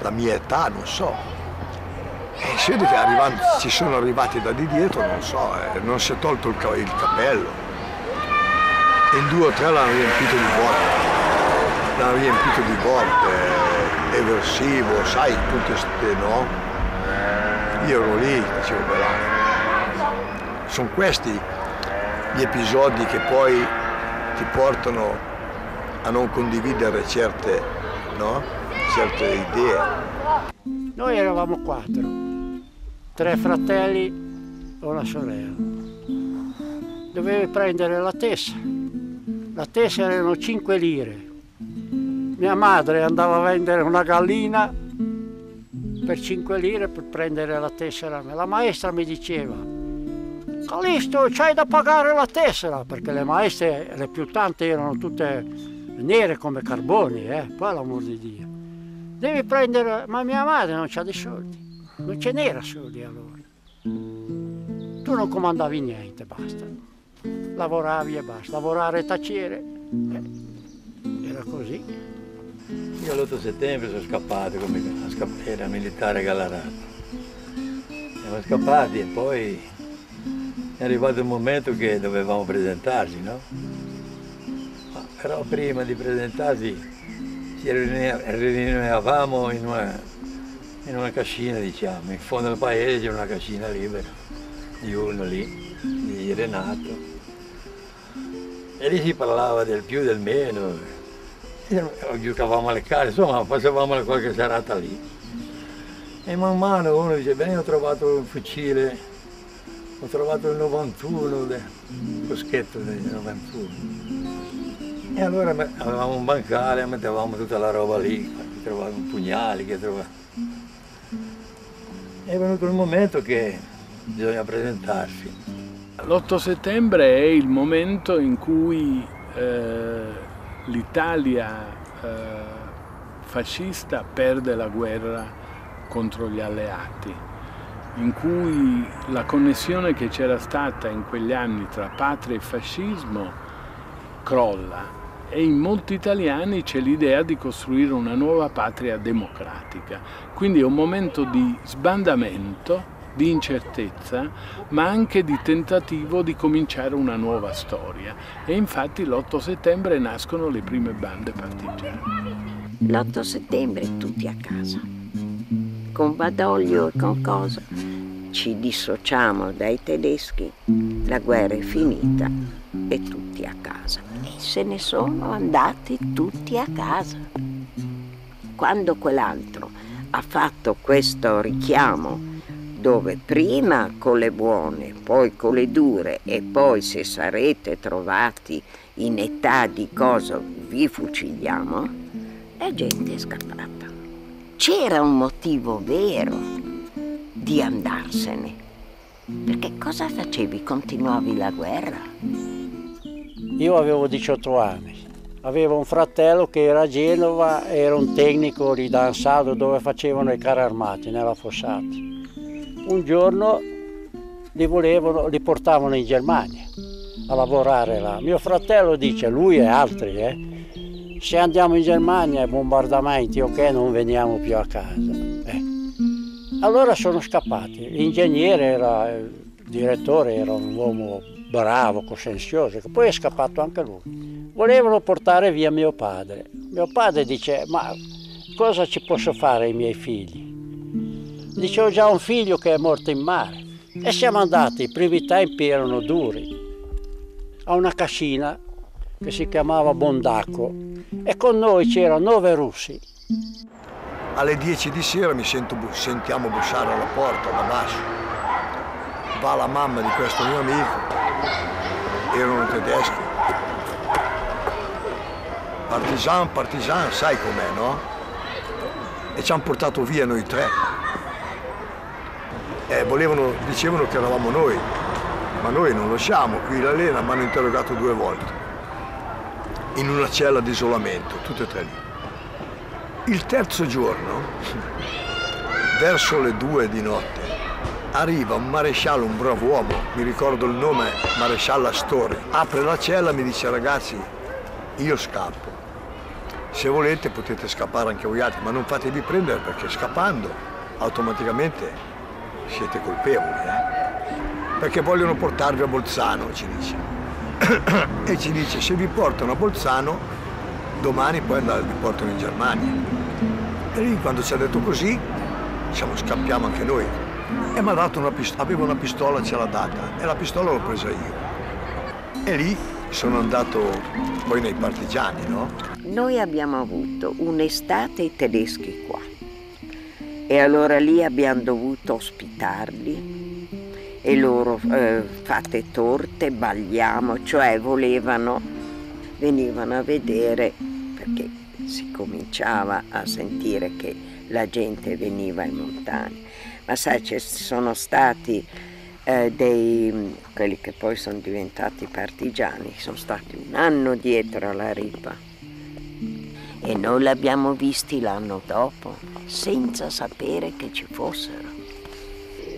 la mia età, non so, e si vede che arrivando, ci sono arrivati da di dietro, non so, eh, non si è tolto il, il capello. E in due o tre l'hanno riempito di botte. L'hanno riempito di botte, eh, eversivo, sai, tutte queste no? Io ero lì, dicevo, bella. Sono questi gli episodi che poi ti portano a non condividere certe, no? certe idee. Noi eravamo quattro tre fratelli e una sorella. Dovevi prendere la tessa. La tessa erano 5 lire. Mia madre andava a vendere una gallina per 5 lire per prendere la tessera. La maestra mi diceva, Calisto, c'hai da pagare la tessera, perché le maestre, le più tante erano tutte nere come carboni, eh? poi l'amor di Dio. Devi prendere, ma mia madre non c'ha dei soldi non ce n'era soldi allora. Tu non comandavi niente, basta. Lavoravi e basta. Lavorare e tacere. Eh, era così. Io l'8 settembre sono scappato come era militare galarato. Siamo scappati e poi è arrivato il momento che dovevamo presentarci, no? Però prima di presentarsi ci riunivamo in una in una cascina diciamo, in fondo al paese c'è una cascina libera di uno lì, di Renato. E lì si parlava del più del meno, e giocavamo alle carte, insomma passavamo qualche serata lì. E man mano uno dice, bene ho trovato un fucile, ho trovato il 91, il boschetto del 91. E allora avevamo un bancale, mettevamo tutta la roba lì, che trovavamo pugnali, che trovavamo... È venuto il momento che bisogna presentarsi. L'8 settembre è il momento in cui eh, l'Italia eh, fascista perde la guerra contro gli alleati, in cui la connessione che c'era stata in quegli anni tra patria e fascismo crolla e in molti italiani c'è l'idea di costruire una nuova patria democratica. Quindi è un momento di sbandamento, di incertezza, ma anche di tentativo di cominciare una nuova storia. E infatti l'8 settembre nascono le prime bande partigiane. L'8 settembre tutti a casa, con Badoglio e con cosa. Ci dissociamo dai tedeschi, la guerra è finita e tutti a casa. Se ne sono andati tutti a casa. Quando quell'altro ha fatto questo richiamo dove prima con le buone, poi con le dure e poi se sarete trovati in età di cosa vi fuciliamo, la gente è scappata. C'era un motivo vero di andarsene. Perché cosa facevi? Continuavi la guerra? Io avevo 18 anni, avevo un fratello che era a Genova, era un tecnico di Dansado dove facevano i carri armati nella Fossati. Un giorno li, volevano, li portavano in Germania a lavorare là. Mio fratello dice, lui e altri, eh, se andiamo in Germania ai bombardamenti, ok, non veniamo più a casa. Eh. Allora sono scappati. L'ingegnere era, il direttore era un uomo bravo, coscienzioso, che poi è scappato anche lui. Volevano portare via mio padre. Mio padre dice, ma cosa ci posso fare ai miei figli? Dice, ho già un figlio che è morto in mare. E siamo andati, i primi tempi erano duri, a una cascina che si chiamava Bondacco e con noi c'erano nove russi. Alle 10 di sera mi sento, sentiamo bussare alla porta da basso. Va la mamma di questo mio amico, erano tedeschi. Partisan, partisan, sai com'è, no? E ci hanno portato via noi tre. E volevano, dicevano che eravamo noi, ma noi non lo siamo. Qui la Lena mi hanno interrogato due volte, in una cella di isolamento, tutte e tre lì. Il terzo giorno, verso le due di notte, arriva un maresciallo, un bravo uomo, mi ricordo il nome, maresciallo Astori, apre la cella e mi dice ragazzi, io scappo. Se volete potete scappare anche voi altri, ma non fatevi prendere perché scappando automaticamente siete colpevoli, eh? Perché vogliono portarvi a Bolzano, ci dice. e ci dice, se vi portano a Bolzano, domani poi vi portano in Germania. E lì quando ci ha detto così, diciamo, scappiamo anche noi. E mi ha dato una pistola, aveva una pistola, ce l'ha data, e la pistola l'ho presa io. E lì sono andato poi nei partigiani, no? Noi abbiamo avuto un'estate i tedeschi qua e allora lì abbiamo dovuto ospitarli e loro eh, fate torte, balliamo, cioè volevano, venivano a vedere perché si cominciava a sentire che la gente veniva in montagna. Ma sai, ci sono stati eh, dei, quelli che poi sono diventati partigiani, sono stati un anno dietro alla ripa e noi l'abbiamo visti l'anno dopo senza sapere che ci fossero.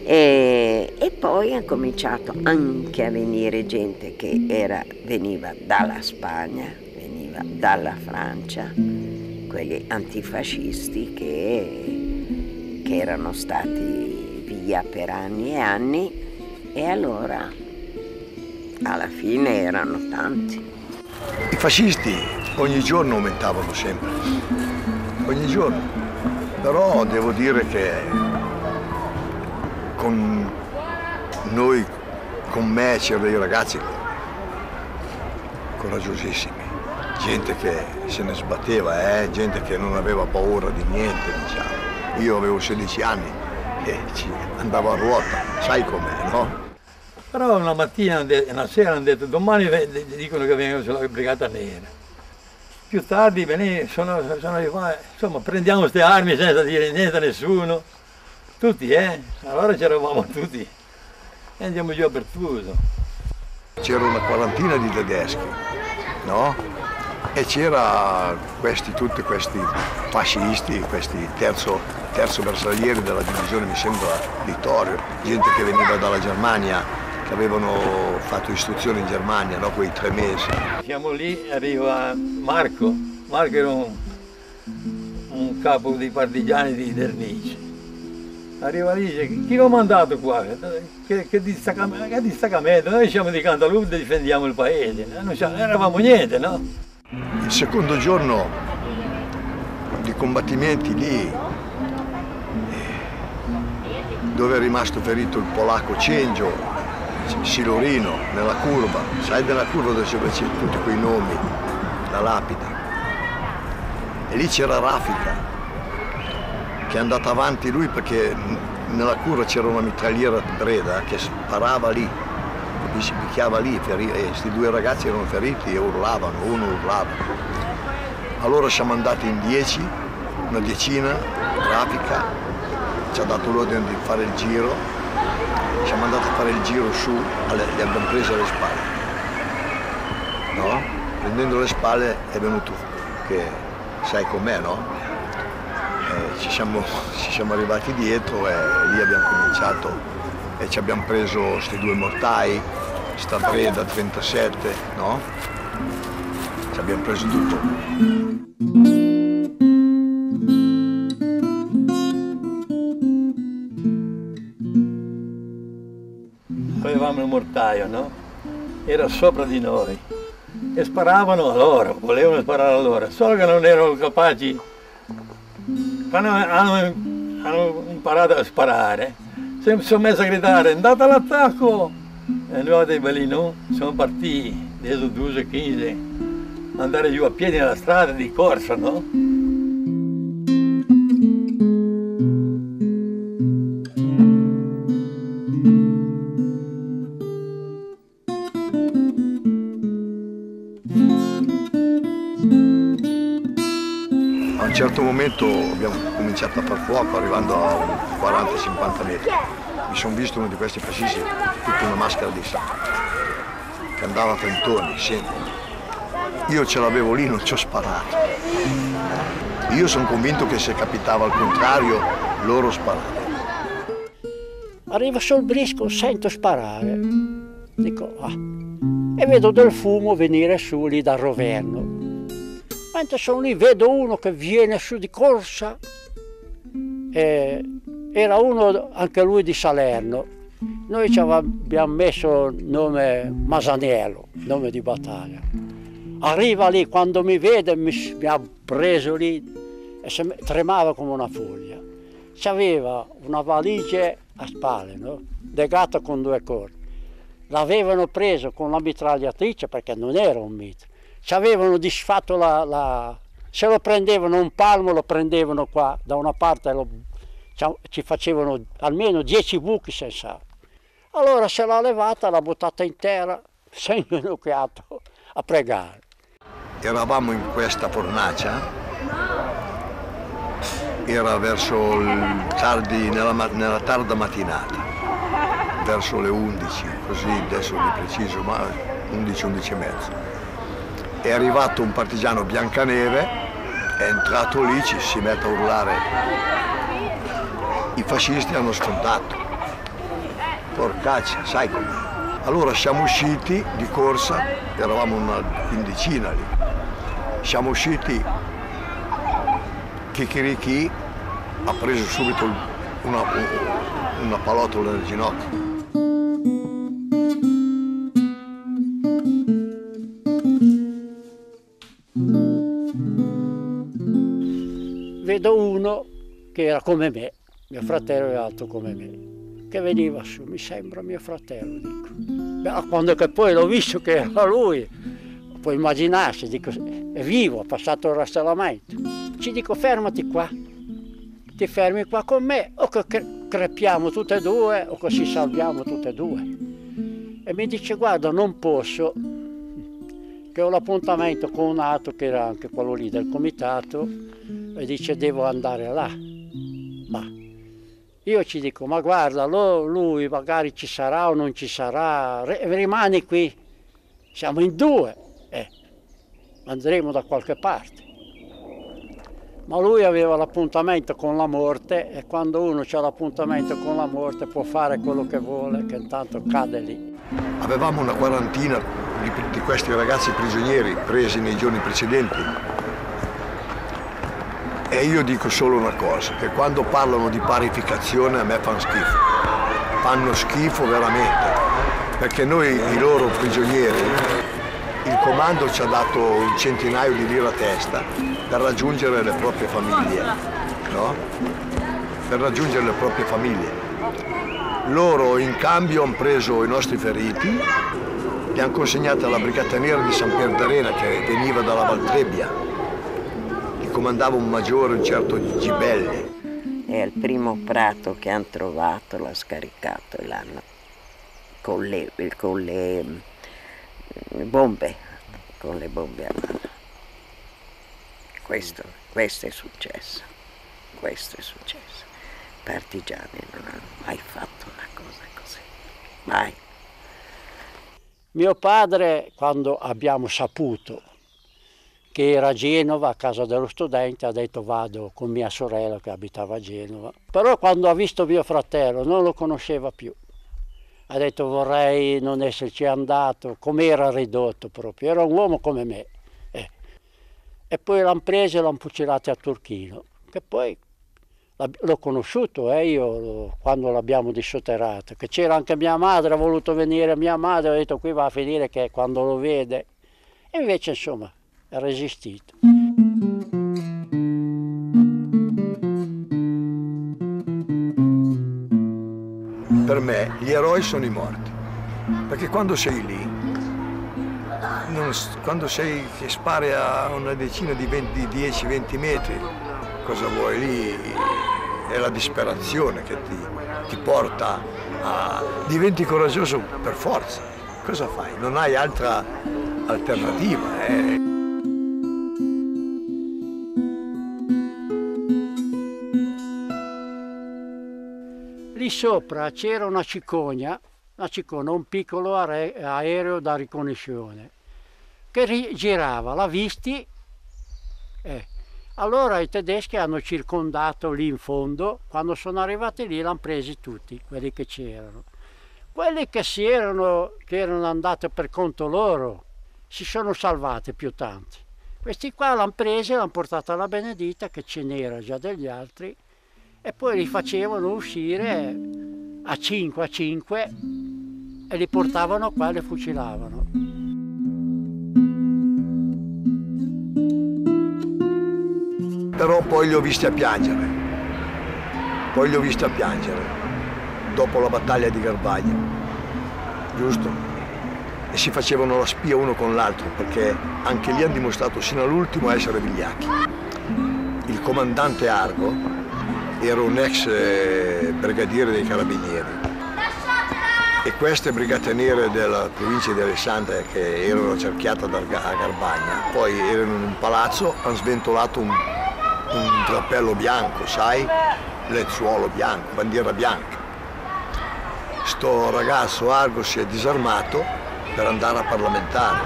E, e poi ha cominciato anche a venire gente che era, veniva dalla Spagna, veniva dalla Francia, quelli antifascisti che, che erano stati via per anni e anni e allora alla fine erano tanti. I fascisti ogni giorno aumentavano sempre, ogni giorno. Però devo dire che con noi, con me c'erano dei ragazzi coraggiosissimi, gente che se ne sbatteva, eh? gente che non aveva paura di niente, diciamo. Io avevo 16 anni e andavo a ruota, sai com'è, no? Però una mattina, una sera hanno detto domani dicono che vengono sulla brigata nera. più tardi sono, sono arrivati, insomma prendiamo queste armi senza dire niente a nessuno, tutti eh, allora c'eravamo tutti e andiamo giù a Bertuso. C'era una quarantina di tedeschi, no? E c'era questi, tutti questi fascisti, questi terzo, terzo bersaglieri della divisione, mi sembra, Vittorio, gente che veniva dalla Germania, che avevano fatto istruzione in Germania, no? quei tre mesi. Siamo lì, arriva Marco, Marco era un, un capo dei partigiani di Dernici. Arriva lì e dice, chi l'ha mandato qua? Che, che, distaccamento, che distaccamento? Noi siamo di Cantalupe e difendiamo il paese, non eravamo niente, no? Il secondo giorno di combattimenti lì, dove è rimasto ferito il polacco Cengio, Silorino, nella curva, sai della curva dove c'è tutti quei nomi, la lapide. E lì c'era Raffica, che è andato avanti lui perché nella curva c'era una mitragliera Breda che sparava lì, e si picchiava lì, e questi due ragazzi erano feriti e urlavano, uno urlava. Allora siamo andati in dieci, una decina, Raffica, ci ha dato l'ordine di fare il giro, siamo andati a fare il giro su, li abbiamo presi alle spalle. No? Prendendo le spalle è venuto che sai com'è, no? Eh, ci, siamo, ci, siamo, arrivati dietro e lì abbiamo cominciato e ci abbiamo preso questi due mortai, sta Breda 37, no? Ci abbiamo preso tutto. Mortaio, no? Era sopra di noi. E sparavano a loro, volevano sparare a loro, solo che non erano capaci. Quando hanno, hanno imparato a sparare, si sono messi a gridare andate all'attacco! E noi dei Belino siamo partiti dietro 12-15 andare giù a piedi nella strada di corsa, no? Momento abbiamo cominciato a far fuoco arrivando a 40-50 metri. Mi sono visto uno di questi fascisti, tutta una maschera di sangue, che andava a tentoni, sempre. Io ce l'avevo lì, non ci ho sparato. Io sono convinto che se capitava al contrario, loro sparavano. Arrivo sul brisco, sento sparare. Dico, ah. E vedo del fumo venire su lì dal Roverno. Mentre sono lì vedo uno che viene su di corsa. E era uno anche lui di Salerno. Noi ci abbiamo messo il nome Masaniello, nome di battaglia. Arriva lì, quando mi vede mi, mi ha preso lì e se, tremava come una foglia. C'aveva una valigia a spalle, no? legata con due cordi. L'avevano preso con la mitragliatrice perché non era un mitra. Ci avevano disfatto la, la, Se lo prendevano un palmo, lo prendevano qua da una parte, lo, ci facevano almeno dieci buchi senza. Allora se l'ha levata, l'ha buttata in terra, segno inocchiato, a pregare. Eravamo in questa fornacia, era verso tardi, nella, nella tarda mattinata, verso le 11, così adesso di preciso, ma 11, 11 e mezzo. È arrivato un partigiano biancaneve, è entrato lì, ci si mette a urlare. I fascisti hanno sfondato. Porcaccia, sai com'è. Allora siamo usciti di corsa, eravamo una quindicina lì. Siamo usciti, Chicchirichì ha preso subito una, una palottola nel ginocchio. Che era come me, mio fratello è alto come me, che veniva su, mi sembra mio fratello, dico. Beh, quando che poi l'ho visto che era lui, puoi immaginarsi, dico, è vivo, ha passato il rastellamento. Ci dico fermati qua, ti fermi qua con me o che crepiamo tutte e due o che ci salviamo tutte e due. E mi dice guarda non posso, che ho l'appuntamento con un altro che era anche quello lì del comitato e dice devo andare là. Ma io ci dico, ma guarda, lui magari ci sarà o non ci sarà, rimani qui, siamo in due, eh, andremo da qualche parte. Ma lui aveva l'appuntamento con la morte e quando uno ha l'appuntamento con la morte può fare quello che vuole, che intanto cade lì. Avevamo una quarantina di, di questi ragazzi prigionieri presi nei giorni precedenti e io dico solo una cosa, che quando parlano di parificazione a me fanno schifo. Fanno schifo veramente, perché noi, i loro prigionieri, il comando ci ha dato un centinaio di lire a testa per raggiungere le proprie famiglie, no? Per raggiungere le proprie famiglie. Loro in cambio hanno preso i nostri feriti, li hanno consegnati alla Brigata Nera di San Pierdarena che veniva dalla Valtrebbia. Comandava un maggiore, un certo Gibelli. È il primo prato che hanno trovato, l'ha scaricato e l'hanno con le, con le mm, bombe, con le bombe a mano. Questo, questo è successo, questo è successo. I partigiani non hanno mai fatto una cosa così, mai. Mio padre, quando abbiamo saputo che era a Genova, a casa dello studente, ha detto vado con mia sorella che abitava a Genova. Però quando ha visto mio fratello non lo conosceva più. Ha detto vorrei non esserci andato, come era ridotto proprio, era un uomo come me. Eh. E poi l'hanno preso e l'hanno fucilato a Turchino, che poi l'ho conosciuto eh, io quando l'abbiamo dissotterrato, che c'era anche mia madre, ha voluto venire mia madre, ha detto qui va a finire che quando lo vede, e invece insomma resistito. Per me gli eroi sono i morti, perché quando sei lì, non, quando sei che spari a una decina di 10-20 metri, cosa vuoi lì? È la disperazione che ti, ti porta a... diventi coraggioso per forza. Cosa fai? Non hai altra alternativa. Eh. Sopra c'era una cicogna, una cicogna, un piccolo aereo da ricognizione, che girava, l'ha visti, eh. allora i tedeschi hanno circondato lì in fondo, quando sono arrivati lì l'hanno presi tutti, quelli che c'erano. Quelli che, si erano, che erano andati per conto loro si sono salvati più tanti. Questi qua l'hanno presi e l'hanno portata alla Benedita, che ce n'era già degli altri, e poi li facevano uscire a 5 a 5 e li portavano qua e li fucilavano. Però poi li ho visti a piangere, poi li ho visti a piangere, dopo la battaglia di Garbagna, giusto? E si facevano la spia uno con l'altro perché anche lì hanno dimostrato sino all'ultimo essere vigliacchi. Il comandante Argo era un ex eh, brigadiere dei carabinieri e queste brigate nere della provincia di Alessandria che erano accerchiate a Garbagna poi erano in un palazzo, hanno sventolato un, un drappello bianco, sai? Lenzuolo bianco, bandiera bianca. Sto ragazzo Argo si è disarmato per andare a parlamentare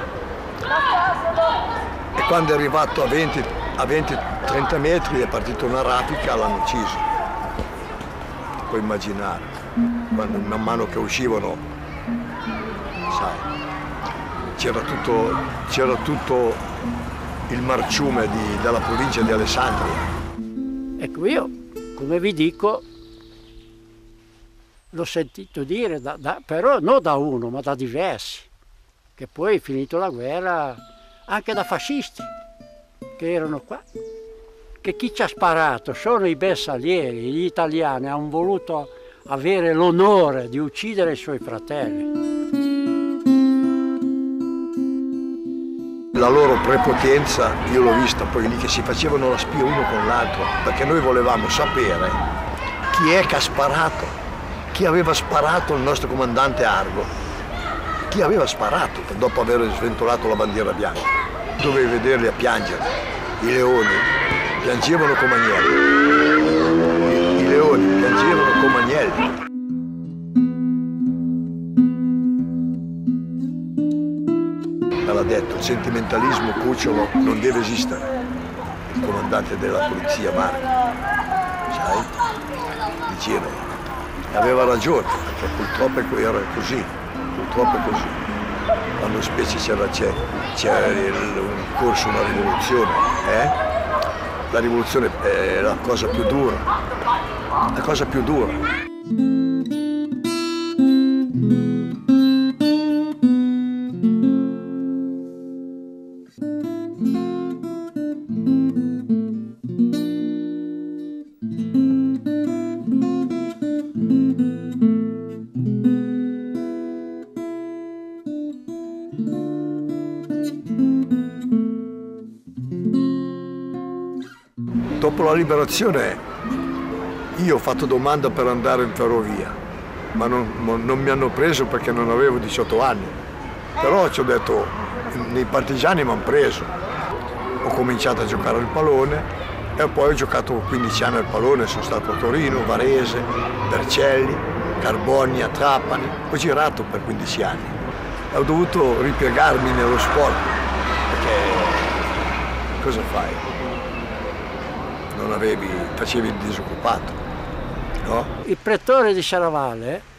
e quando è arrivato a 20 a 20-30 metri è partita una raffica, l'hanno ucciso. Puoi immaginare, quando man mano che uscivano, sai, c'era tutto, tutto il marciume di, della provincia di Alessandria. Ecco, io, come vi dico, l'ho sentito dire, da, da, però non da uno, ma da diversi, che poi finito la guerra anche da fascisti che erano qua, che chi ci ha sparato sono i bersaglieri, gli italiani hanno voluto avere l'onore di uccidere i suoi fratelli. La loro prepotenza, io l'ho vista poi lì che si facevano la spia uno con l'altro, perché noi volevamo sapere chi è che ha sparato, chi aveva sparato il nostro comandante Argo. chi aveva sparato dopo aver sventolato la bandiera bianca. Dovevi vederli a piangere. I leoni piangevano come agnelli. I, i leoni piangevano come agnelli. l'ha detto, il sentimentalismo cucciolo non deve esistere. Il comandante della polizia Marco, sai, di Genova, aveva ragione, perché purtroppo era così, purtroppo è così. Quando specie c'era, in corso una rivoluzione, eh? La rivoluzione è la cosa più dura, la cosa più dura. Dopo la liberazione io ho fatto domanda per andare in ferrovia, ma non, non mi hanno preso perché non avevo 18 anni. Però ci ho detto, nei partigiani mi hanno preso. Ho cominciato a giocare al pallone e poi ho giocato 15 anni al pallone, sono stato a Torino, Varese, Vercelli, Carbonia, Trapani, ho girato per 15 anni. Ho dovuto ripiegarmi nello sport perché cosa fai? Non avevi, facevi il disoccupato, no? Il pretore di Serravalle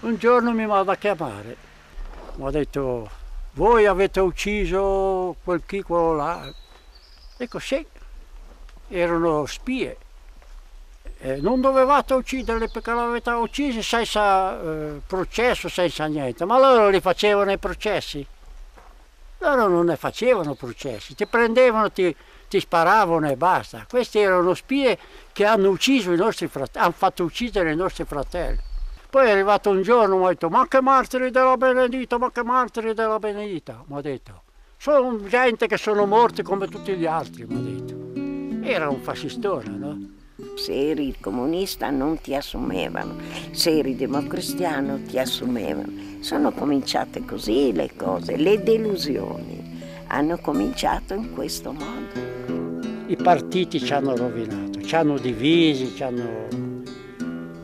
un giorno mi manda a chiamare, mi ha detto voi avete ucciso quel chi, quello là. Dico sì, erano spie. Eh, non dovevate ucciderli perché l'avete uccisi senza eh, processo, senza niente, ma loro li facevano i processi. Loro non ne facevano processi, ti prendevano, ti, ti sparavano e basta. Questi erano spie che hanno ucciso i nostri fratelli, hanno fatto uccidere i nostri fratelli. Poi è arrivato un giorno, mi ha detto, ma che martiri della Benedita, ma che martiri della Benedita, mi ha detto. Sono gente che sono morti come tutti gli altri, mi ha detto. Era un fascistone, no? Se eri comunista non ti assumevano, se eri democristiano ti assumevano. Sono cominciate così le cose, le delusioni hanno cominciato in questo modo i partiti ci hanno rovinato, ci hanno divisi, ci hanno...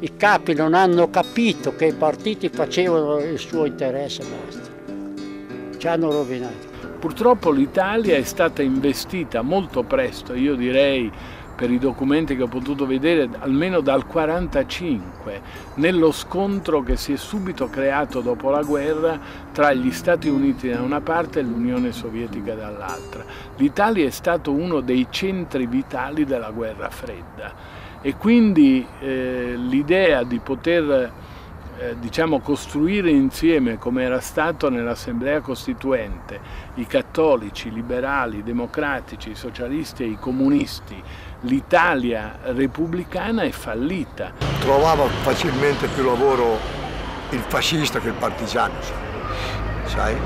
i capi non hanno capito che i partiti facevano il suo interesse e basta, ci hanno rovinato. Purtroppo l'Italia è stata investita molto presto, io direi per i documenti che ho potuto vedere almeno dal 1945, nello scontro che si è subito creato dopo la guerra tra gli Stati Uniti da una parte e l'Unione Sovietica dall'altra. L'Italia è stato uno dei centri vitali della guerra fredda e quindi eh, l'idea di poter eh, diciamo, costruire insieme, come era stato nell'Assemblea Costituente, i cattolici, i liberali, i democratici, i socialisti e i comunisti, l'Italia repubblicana è fallita. Trovava facilmente più lavoro il fascista che il partigiano, sai?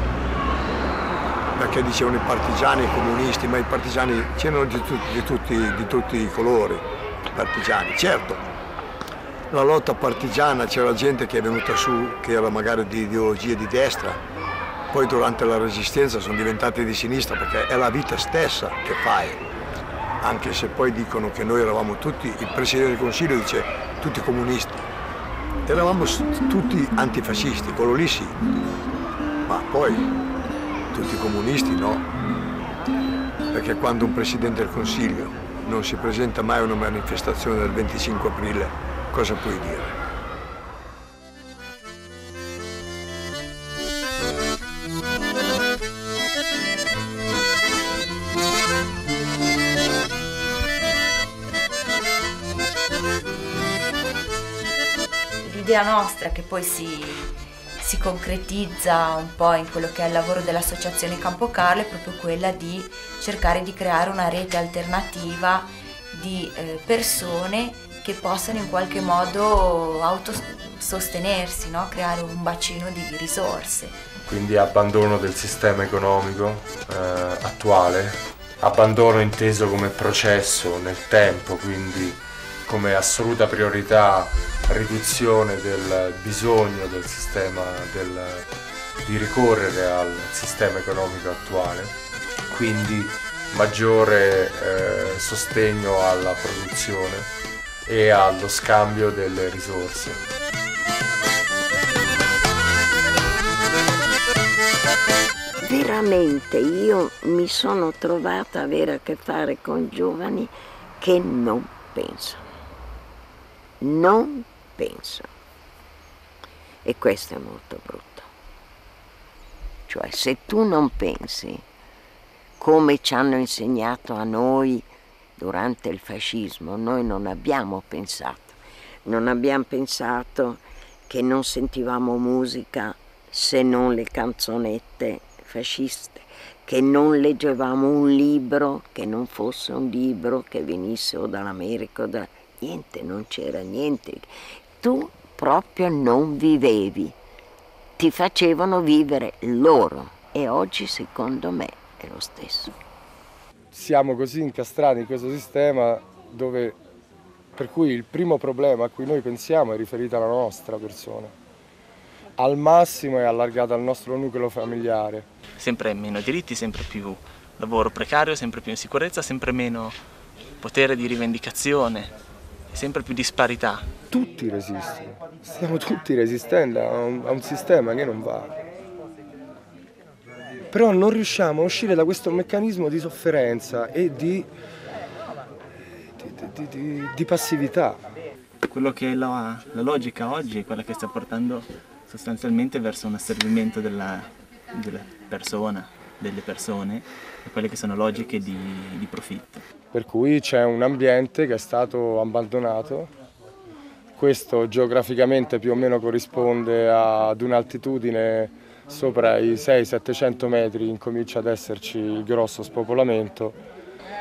Perché dicevano i partigiani e i comunisti, ma i partigiani c'erano di, di, tutti, di tutti i colori, i partigiani, certo. La lotta partigiana c'era gente che è venuta su, che era magari di ideologia di destra, poi durante la resistenza sono diventati di sinistra perché è la vita stessa che fai anche se poi dicono che noi eravamo tutti, il Presidente del Consiglio dice tutti comunisti, eravamo tutti antifascisti, quello lì sì, ma poi tutti comunisti no, perché quando un Presidente del Consiglio non si presenta mai a una manifestazione del 25 aprile, cosa puoi dire? L'idea nostra che poi si, si concretizza un po' in quello che è il lavoro dell'Associazione Campo Carlo è proprio quella di cercare di creare una rete alternativa di eh, persone che possano in qualche modo autosostenersi, no? creare un bacino di risorse. Quindi abbandono del sistema economico eh, attuale, abbandono inteso come processo nel tempo, quindi come assoluta priorità riduzione del bisogno del sistema del, di ricorrere al sistema economico attuale, quindi maggiore eh, sostegno alla produzione e allo scambio delle risorse. Veramente io mi sono trovata a avere a che fare con giovani che non pensano. Non pensano. E questo è molto brutto. Cioè se tu non pensi come ci hanno insegnato a noi durante il fascismo, noi non abbiamo pensato. Non abbiamo pensato che non sentivamo musica se non le canzonette fasciste, che non leggevamo un libro che non fosse un libro che venisse o dall'America o da... niente, non c'era niente. Tu proprio non vivevi, ti facevano vivere loro e oggi secondo me è lo stesso. Siamo così incastrati in questo sistema dove, per cui il primo problema a cui noi pensiamo è riferito alla nostra persona al massimo è allargata al nostro nucleo familiare. Sempre meno diritti, sempre più lavoro precario, sempre più insicurezza, sempre meno potere di rivendicazione, sempre più disparità. Tutti resistono, stiamo tutti resistendo a un, a un sistema che non va. Però non riusciamo a uscire da questo meccanismo di sofferenza e di, di, di, di passività. Quello che è la, la logica oggi è quella che sta portando sostanzialmente verso un asservimento della, della persona, delle persone e quelle che sono logiche di, di profitto. Per cui c'è un ambiente che è stato abbandonato, questo geograficamente più o meno corrisponde ad un'altitudine sopra i 600-700 metri incomincia ad esserci il grosso spopolamento,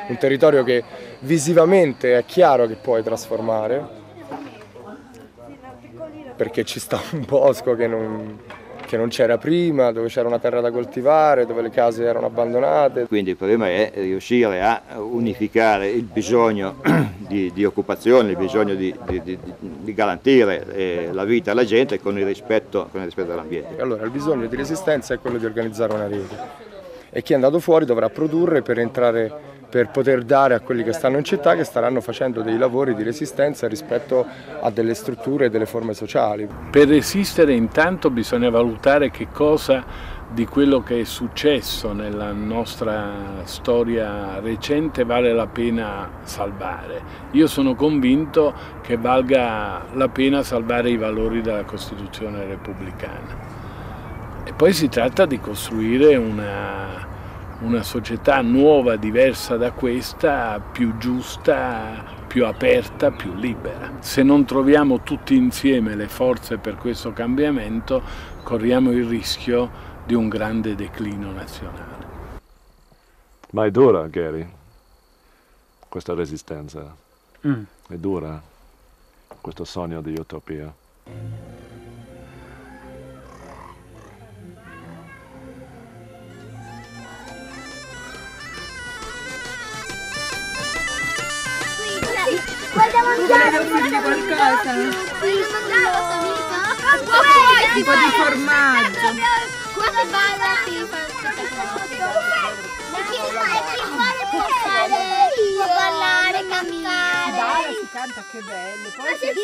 un territorio che visivamente è chiaro che puoi trasformare, perché ci sta un bosco che non, che non c'era prima, dove c'era una terra da coltivare, dove le case erano abbandonate. Quindi il problema è riuscire a unificare il bisogno di, di occupazione, il bisogno di, di, di garantire eh, la vita alla gente con il rispetto, con il rispetto dell'ambiente. Allora il bisogno di resistenza è quello di organizzare una rete e chi è andato fuori dovrà produrre per entrare per poter dare a quelli che stanno in città che staranno facendo dei lavori di resistenza rispetto a delle strutture e delle forme sociali. Per resistere intanto bisogna valutare che cosa di quello che è successo nella nostra storia recente vale la pena salvare. Io sono convinto che valga la pena salvare i valori della Costituzione repubblicana. E poi si tratta di costruire una una società nuova, diversa da questa, più giusta, più aperta, più libera. Se non troviamo tutti insieme le forze per questo cambiamento, corriamo il rischio di un grande declino nazionale. Ma è dura, Gary, questa resistenza. Mm. È dura, questo sogno di utopia. Voglio mangiare qualcosa? Un po' di formaggio. Come balla può ballare, camminare. Balla, si canta, che bello. Poi Ma si se tu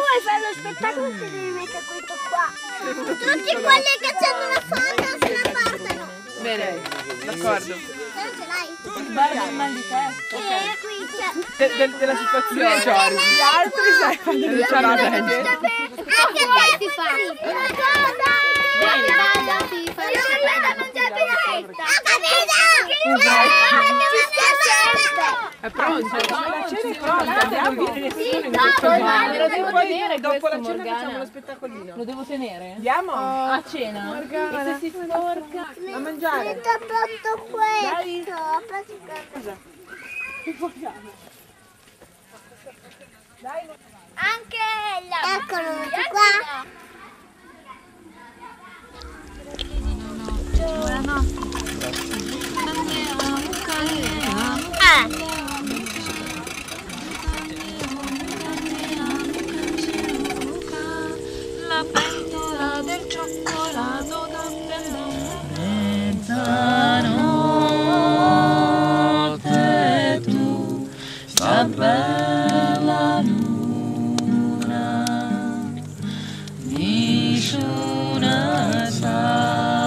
vuoi fare lo spettacolo? Ti devi mettere questo qua. Tutti quelli che accendono la foto se portano. Bene, d'accordo. Se non ce l'hai. Guarda il mal di testa. C'è. De- de- della situazione. Gli altri sai fanno le ciarate. Anche te ti fa. Una cosa. Vieni, vada, ti fa. Io non non c'è più fretta. Ho capito. È pronto? La cena è pronta, andiamo. Non viene nessuno in no, questo no, momento. lo devo tenere dopo la cena Morgana. facciamo lo spettacolino. Lo devo tenere? Andiamo? A cena? Morgana. E se si sporca? A mangiare. Metto tutto questo. praticamente. Anche la Eccolo qua. La pentola del cioccolato da Mezzanotte tu, sta bella luna, nissuna sa.